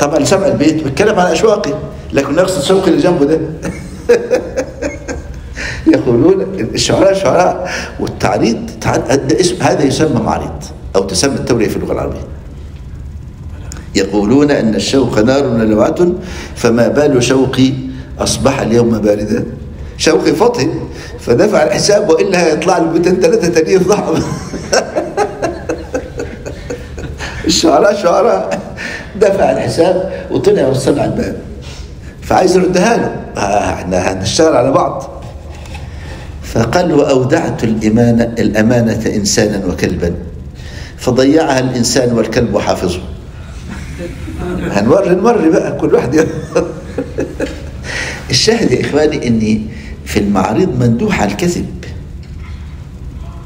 طبعا سمع البيت بيتكلم عن أشواقي لكن يقصد شوقي اللي جنبه ده. يقولون الشعراء شعراء والتعريض اسم هذا يسمى معرض أو تسمى التورية في اللغة العربية. يقولون أن الشوق نار ولوعه فما بال شوقي أصبح اليوم باردا. شوقي فطن فدفع الحساب وإلا هيطلع له 200 3 تانيين ضعف الشعراء شعراء. دفع الحساب وطلع وصل على الباب. فعايز يردها له إحنا هنشتغل على بعض. فقال واودعت الامانه الأمانة إنسانا وكلبا. فضيعها الإنسان والكلب حافظه هنوري نوري بقى كل واحد. الشاهد يا إخواني إني في المعرض مندوح على الكذب.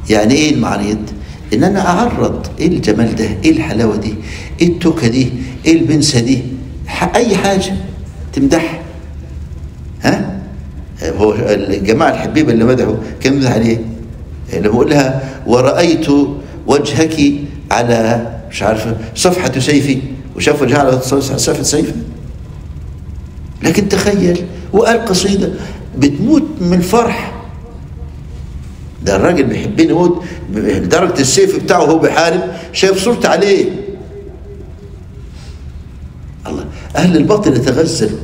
يعني إيه المعرض إن أنا أعرض إيه الجمال ده؟ إيه الحلاوة دي؟ إيه التوكة دي؟ إيه البنسة دي؟ أي حاجة تمدح. ها؟ هو الجماعة الحبيبة اللي مدحوا كان مدح عليه؟ لما بقول لها ورأيت وجهك على مش عارفة صفحة سيفي. وشاف وجهها على صفحة سيفي. لكن تخيل وقال قصيده بتموت من الفرح. ده الراجل بيحبني يموت لدرجه السيف بتاعه وهو بيحارب شايف صورتي عليه. الله أهل الباطل يتغزلوا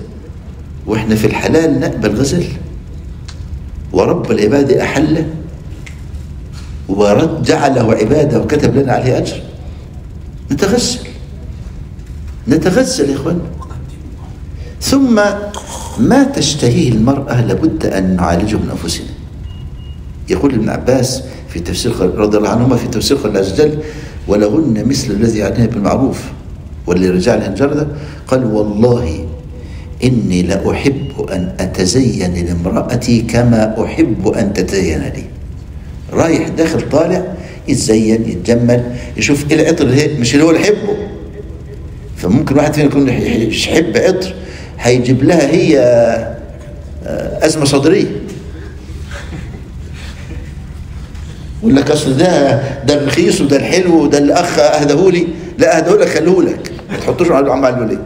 وإحنا في الحلال نقبل غزل. ورب العباد أحله ورد جعله عباده وكتب لنا عليه أجر. نتغزل. نتغزل يا إخوان. ثم ما تشتهيه المرأة لابد أن نعالجه من أنفسنا. يقول ابن عباس في تفسير رضي الله عنهما في تفسير الله عز وجل ولهن مثل الذي علينا بالمعروف. ولرجال الجردة قال والله إني لأحب أن أتزين لامرأتي كما أحب أن تتزين لي. رايح داخل طالع يتزين يتجمل يشوف إيه العطر اللي مش اللي هو يحبه فممكن واحد فينا يكون يحب عطر هيجيب لها هي أزمة صدرية. يقول لك أصل ده ده الرخيص وده الحلو وده الأخ أهدهولي. لا أهدهولك خلوهولك ما تحطوش على عم قالوا ليه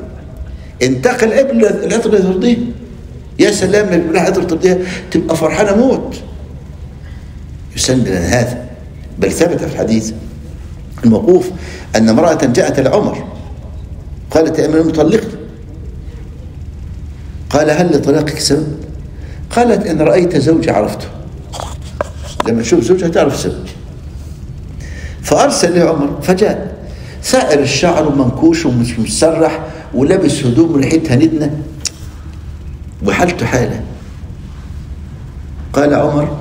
انتقل قبل العطر اللي ترضيه. يا سلام لما عطر ترضيها تبقى فرحانه موت يسن لنا هذا. بل ثبت في الحديث الموقوف أن امرأة جاءت لعمر قالت يا أمير طلقني قال هل لطلاقك سبب؟ قالت إن رأيت زوجي عرفته. لما تشوف زوجها تعرف سبب فأرسل له عمر فجاء. سائر الشعر ومنكوش ومش مسرح ولابس هدوم ريحتها ندنة. وحالته حالة. قال عمر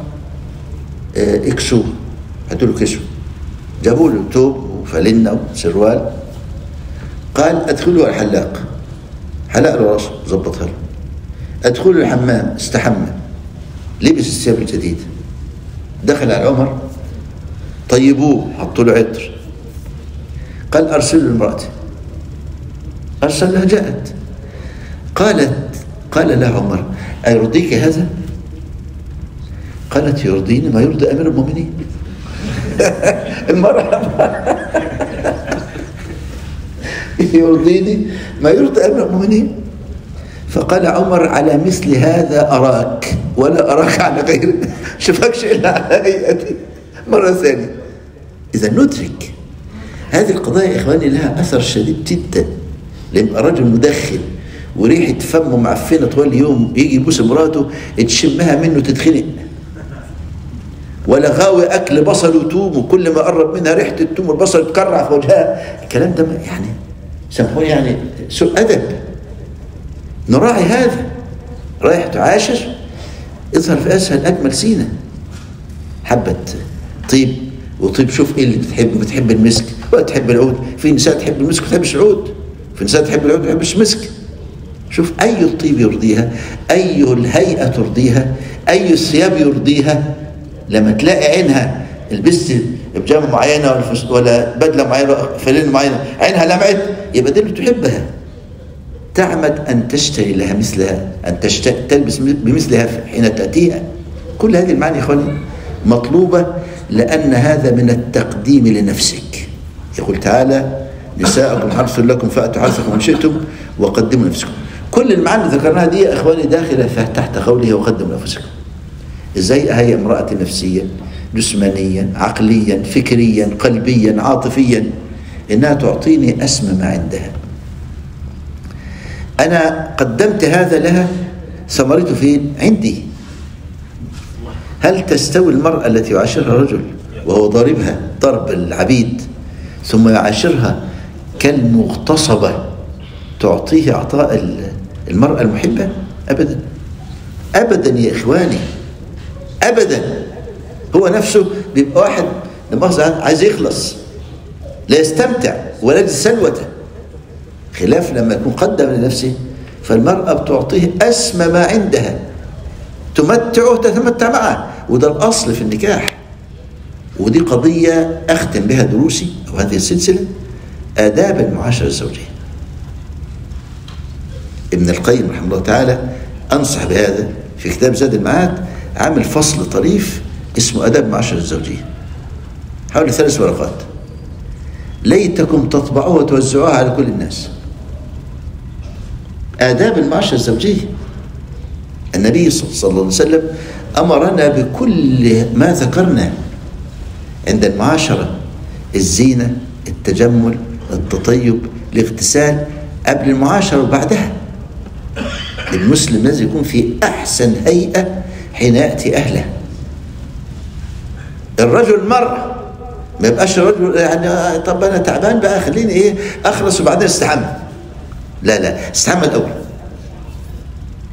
آه، اكسوه. هاتوا له كسوه. جابوا له توب وفلنة وسروال. قال ادخلوا الحلاق. حلق له راسه ظبطها له. ادخلوا الحمام استحمى. لبس الثياب الجديدة دخل على عمر. طيبوه حطوا له عطر. قال ارسلوا لامرأته ارسلها جاءت. قالت قال لها عمر أيرضيك هذا؟ قالت يرضيني ما يرضي أمير المؤمنين. المرأة. يرضيني ما يرضي أمير المؤمنين. فقال عمر على مثل هذا أراك ولا أراك على غيره شفكش إلا على هيئتي مرة ثانية. إذا ندرك هذه القضايا يا إخواني لها أثر شديد جدا. لما رجل مدخن وريحة فمه معفنة طول اليوم يجي يبوس مراته تشمها منه تتخنق. ولا غاوي أكل بصل وتوم وكل ما قرب منها ريحة التوم والبصل تكرع في وجهها. الكلام ده يعني سموه يعني سوء أدب. نراعي هذا. رايح تعاشر اظهر في أسهل أجمل سينة حبة طيب وطيب شوف إيه اللي بتحبه بتحب المسك؟ ولا تحب العود. في نساء تحب المسك وما تحبش العود. في نساء تحب العود وما تحبش المسك. شوف أي الطيب يرضيها أي الهيئة ترضيها أي الثياب يرضيها. لما تلاقي عينها لبست بجامة معينة ولا, بدلة معينة فلين معينة عينها لمعت يبقى دي اللي تحبها تعمد أن تشتري لها مثلها أن تلبس بمثلها حين تأتيها. كل هذه المعاني إخواني مطلوبة لأن هذا من التقديم لنفسك. يقول تعالى نساءكم حرث لكم فأتوا حرثكم إن شئتم وقدموا نفسكم. كل المعاني ذكرناها دي يا إخواني داخلة تحت قوله وقدموا أنفسكم. إزاي هي امرأة نفسيا جسمانيا عقليا فكريا قلبيا عاطفيا؟ إنها تعطيني أسمى ما عندها. أنا قدمت هذا لها ثمرته فين عندي. هل تستوي المرأة التي يعاشرها الرجل وهو ضاربها ضرب العبيد ثم يعاشرها كالمغتصبة تعطيه عطاء المرأة المحبة؟ أبدا. أبدا يا إخواني. أبدا. هو نفسه بيبقى واحد لمؤاخذة عايز يخلص. لا يستمتع ولا يجد سلوته خلاف لما يكون قدم لنفسه فالمرأة بتعطيه أسمى ما عندها. تمتعه تتمتع معه. وده الأصل في النكاح. ودي قضية أختم بها دروسي أو هذه السلسلة آداب المعاشرة الزوجية. ابن القيم رحمه الله تعالى أنصح بهذا في كتاب زاد المعاد عامل فصل طريف اسمه أداب معاشرة الزوجية. حوالي ثلاث ورقات. ليتكم تطبعوها وتوزعوها على كل الناس. آداب المعاشرة الزوجية. النبي صلى الله عليه وسلم أمرنا بكل ما ذكرنا عند المعاشرة الزينة التجمل التطيب الاغتسال قبل المعاشرة وبعدها. المسلم لازم يكون في أحسن هيئة حين يأتي أهله. الرجل مرة ما يبقاش الرجل يعني طب أنا تعبان بقى خليني إيه أخلص وبعدين استحمى لا لا استحمى الأول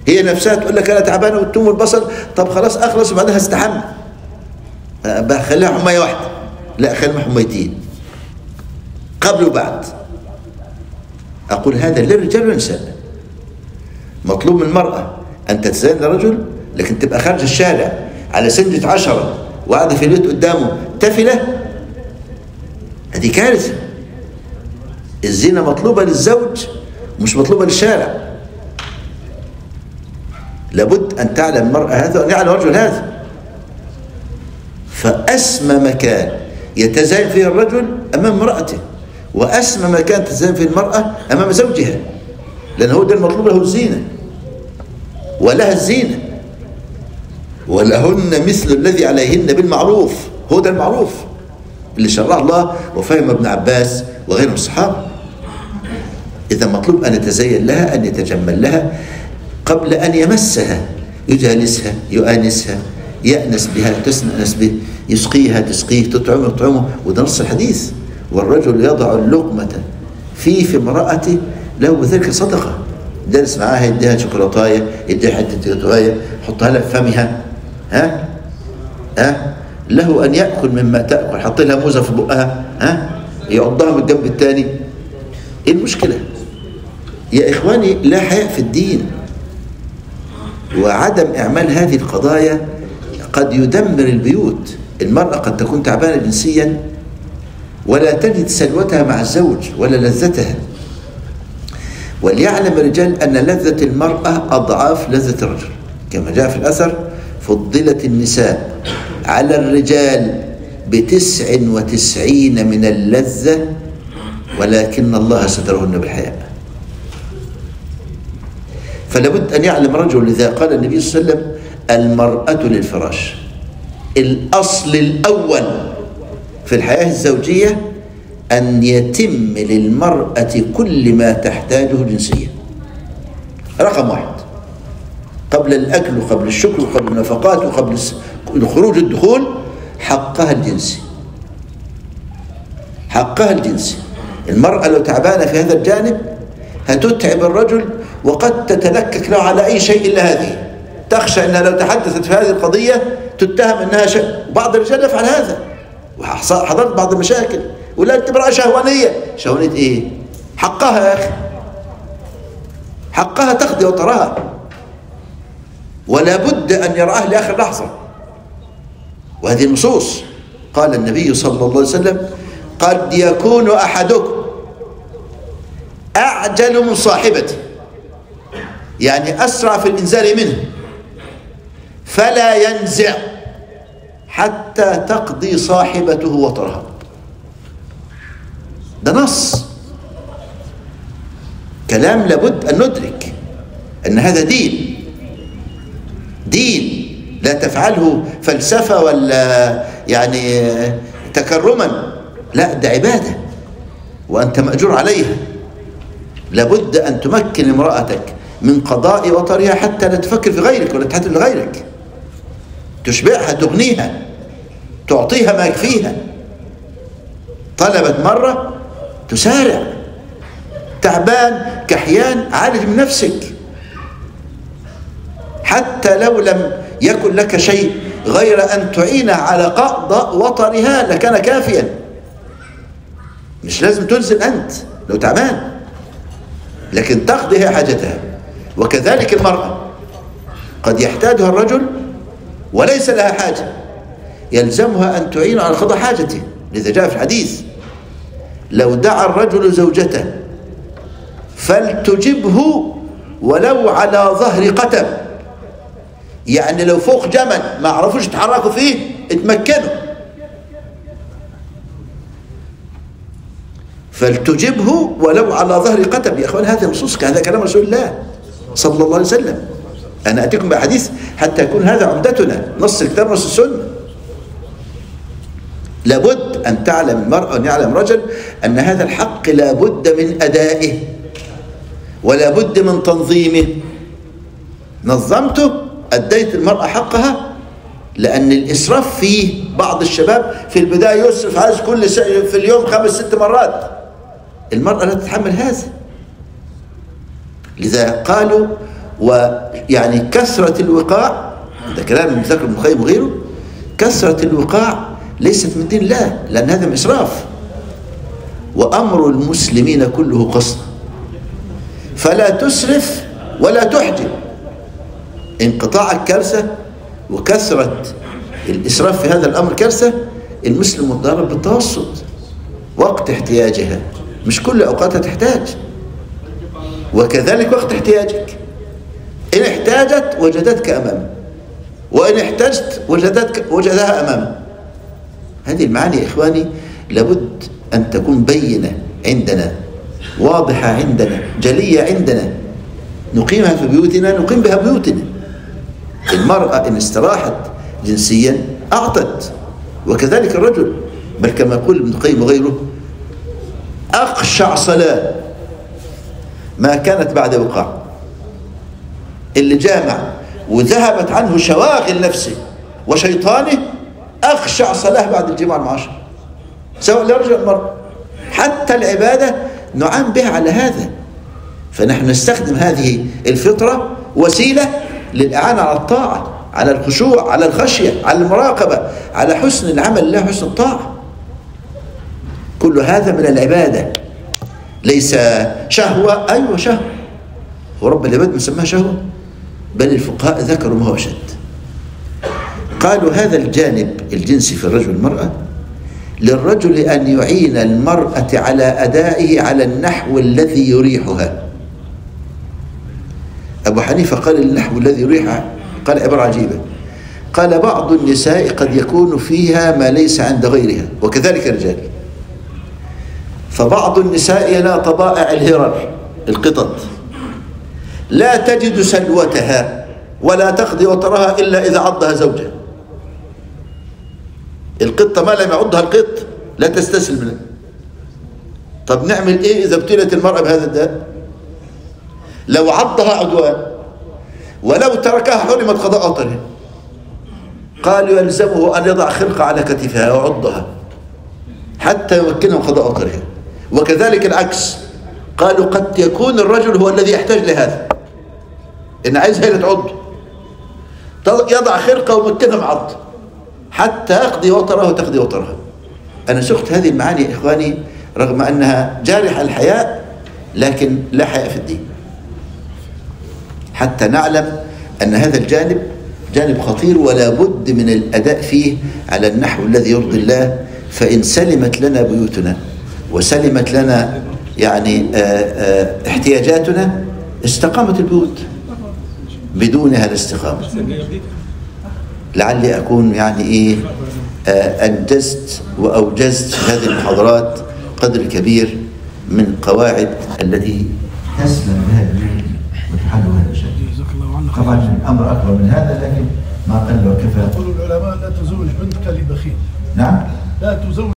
هي نفسها تقول لك أنا تعبانة والثوم والبصل طب خلاص أخلص وبعدين هستحمى بقى خليها حماية واحدة. لا خليها حمايتين. قبل وبعد. أقول هذا للرجال والنساء. مطلوب من المرأة أن تتزين لرجل لكن تبقى خارج الشارع على سنجة عشرة وقاعدة في البيت قدامه تفلة هذه كارثة. الزينة مطلوبة للزوج مش مطلوبة للشارع لابد أن تعلم المرأة هذا وأن يعلم الرجل هذا. فأسمى مكان يتزين فيه الرجل أمام امرأته وأسمى مكان تتزين فيه المرأة أمام زوجها لأن هو ده المطلوب له الزينة ولها الزينة. ولهن مثل الذي عليهن بالمعروف هو ده المعروف اللي شرع الله وفهم ابن عباس وغيرهم الصحابة. إذا مطلوب أن يتزين لها أن يتجمل لها قبل أن يمسها. يجالسها يؤانسها يأنس بها تسنأنس به يسقيها تسقيه تطعمه تطعمه. وده نص الحديث. والرجل يضع اللقمة في في امرأته له بذلك صدقة. جالس معاها يديها شوكولاتاية يديها حتة جاتوهايه يحطها لها في فمها. ها؟ ها؟ له أن يأكل مما تأكل. حط لها موزة في بقها. ها؟ يعضها من الجنب الثاني إيه المشكلة؟ يا إخواني لا حياء في الدين. وعدم إعمال هذه القضايا قد يدمر البيوت. المرأة قد تكون تعبانة جنسيا ولا تجد سلوتها مع الزوج ولا لذتها. وليعلم الرجال أن لذة المرأة أضعاف لذة الرجل. كما جاء في الأثر فضلت النساء على الرجال بتسع وتسعين من اللذة ولكن الله سترهن بالحياء. فلا بد أن يعلم رجل لذا قال النبي صلى الله عليه وسلم المرأة للفراش الأصل الأول في الحياة الزوجية أن يتم للمرأة كل ما تحتاجه جنسيا. رقم واحد. قبل الأكل وقبل الشكر وقبل النفقات وقبل الخروج الدخول حقها الجنسي. حقها الجنسي. المرأة لو تعبانة في هذا الجانب هتتعب الرجل وقد تتلكك له على أي شيء إلا هذه. تخشى أنها لو تحدثت في هذه القضية تتهم أنها شيء. بعض الرجال يفعل هذا. وحضرت بعض المشاكل. ولا أنت امرأة شهوانية. شهوانية إيه؟ حقها يا أخي. حقها تقضي وتراها. ولا بد أن يراه لآخر لحظة. وهذه النصوص. قال النبي صلى الله عليه وسلم قد يكون أحدكم أعجل من صاحبته. يعني أسرع في الإنزال منه. فلا ينزع حتى تقضي صاحبته وطرها. ده نص. كلام لابد أن ندرك أن هذا دين. دين لا تفعله فلسفة ولا يعني تكرما. لا ده عبادة وأنت مأجور عليها. لابد أن تمكن امرأتك من قضاء وطرها حتى لا تفكر في غيرك ولا تحتل لغيرك. تشبعها تغنيها تعطيها ما يكفيها. طلبت مرة تسارع. تعبان كحيان عالج من نفسك. حتى لو لم يكن لك شيء غير أن تعينها على قضاء وطرها لكان كافيا. مش لازم تنزل أنت لو تعبان. لكن تقضي هي حاجتها. وكذلك المرأة. قد يحتاجها الرجل وليس لها حاجة. يلزمها أن تعين على قضاء حاجته لذا جاء في الحديث لو دعا الرجل زوجته فلتجبه ولو على ظهر قتب. يعني لو فوق جمل ما عرفوش يتحركوا فيه اتمكنوا. فلتجبه ولو على ظهر قتب. يا أخوان هذه نصوص هذا كلام رسول الله. صلى الله عليه وسلم. أنا أتيكم بأحاديث حتى يكون هذا عمدتنا. نص الكتاب نص السنة. لابد أن تعلم المراه أن يعلم رجل أن هذا الحق لابد من أدائه ولا بد من تنظيمه. نظمته أديت المراه حقها لأن الإسراف فيه بعض الشباب في البداية يسرف عايز كل في اليوم خمس ست مرات. المرأة لا تتحمل هذا. لذا قالوا ويعني كثرة الوقاع ده كلام ابن ذكر ابن القيم وغيره كثرة الوقاع ليست من دين الله لأن هذا إسراف. وأمر المسلمين كله قصد فلا تسرف ولا تحجب. انقطاع الكارثة وكثرة الإسراف في هذا الأمر كارثة المسلم متضرر بالتوسط وقت احتياجها. مش كل أوقاتها تحتاج. وكذلك وقت احتياجك. إن احتاجت وجدتك أمامه وإن احتجت وجدتك وجدها أمامه هذه المعاني يا إخواني لابد أن تكون بينة عندنا واضحة عندنا جلية عندنا. نقيمها في بيوتنا نقيم بها بيوتنا. المرأة إن استراحت جنسيا أعطت. وكذلك الرجل. بل كما يقول ابن القيم وغيره أخشع صلاة. ما كانت بعد وقاع. اللي جامع وذهبت عنه شواغل نفسه وشيطانه أخشع صلاة بعد الجمعة المعاشر سواء لرجل مرأة حتى العبادة نعان بها على هذا. فنحن نستخدم هذه الفطرة وسيلة للإعانة على الطاعة على الخشوع على الخشية على المراقبة على حسن العمل لا حسن الطاعة. كل هذا من العبادة. ليس شهوة. أيوة شهوة. ورب العباد مسماها شهوة. بل الفقهاء ذكروا ما هو شد قالوا هذا الجانب الجنسي في الرجل والمرأة للرجل أن يعين المرأة على أدائه على النحو الذي يريحها. أبو حنيفة قال النحو الذي يريحها قال عبارة عجيبة. قال بعض النساء قد يكون فيها ما ليس عند غيرها وكذلك الرجال. فبعض النساء ينال طبائع الهرر القطط. لا تجد سلوتها ولا تقضي وطرها إلا إذا عضها زوجها. القطة ما لم يعضها القط لا تستسلم له. طب نعمل إيه إذا ابتلت المرأة بهذا الداء؟ لو عضها عدوان ولو تركها حرمت قضاء وطرها قالوا يلزمه أن يضع خرقة على كتفها ويعضها حتى يمكنه قضاء وطرها وكذلك العكس. قالوا قد يكون الرجل هو الذي يحتاج لهذا. إن عايز هي اللي تعضه يضع خرقة ومكنها معض حتى يقضي وطره وتقضي وطرها أنا سقت هذه المعاني إخواني رغم أنها جارحة الحياء لكن لا حياء في الدين. حتى نعلم أن هذا الجانب جانب خطير ولا بد من الأداء فيه على النحو الذي يرضي الله فإن سلمت لنا بيوتنا وسلمت لنا يعني آآ آآ احتياجاتنا استقامت البيوت بدونها الاستقامة. لعلي أكون يعني إيه آه أنجزت وأوجزت في هذه المحاضرات قدر كبير من قواعد التي تسلم بها البيوت وتحل هذا المشاكل طبعا الأمر أكبر من هذا لكن ما قل وكفى. يقول العلماء لا تزوج بنتك لبخيل. نعم؟ لا تزوج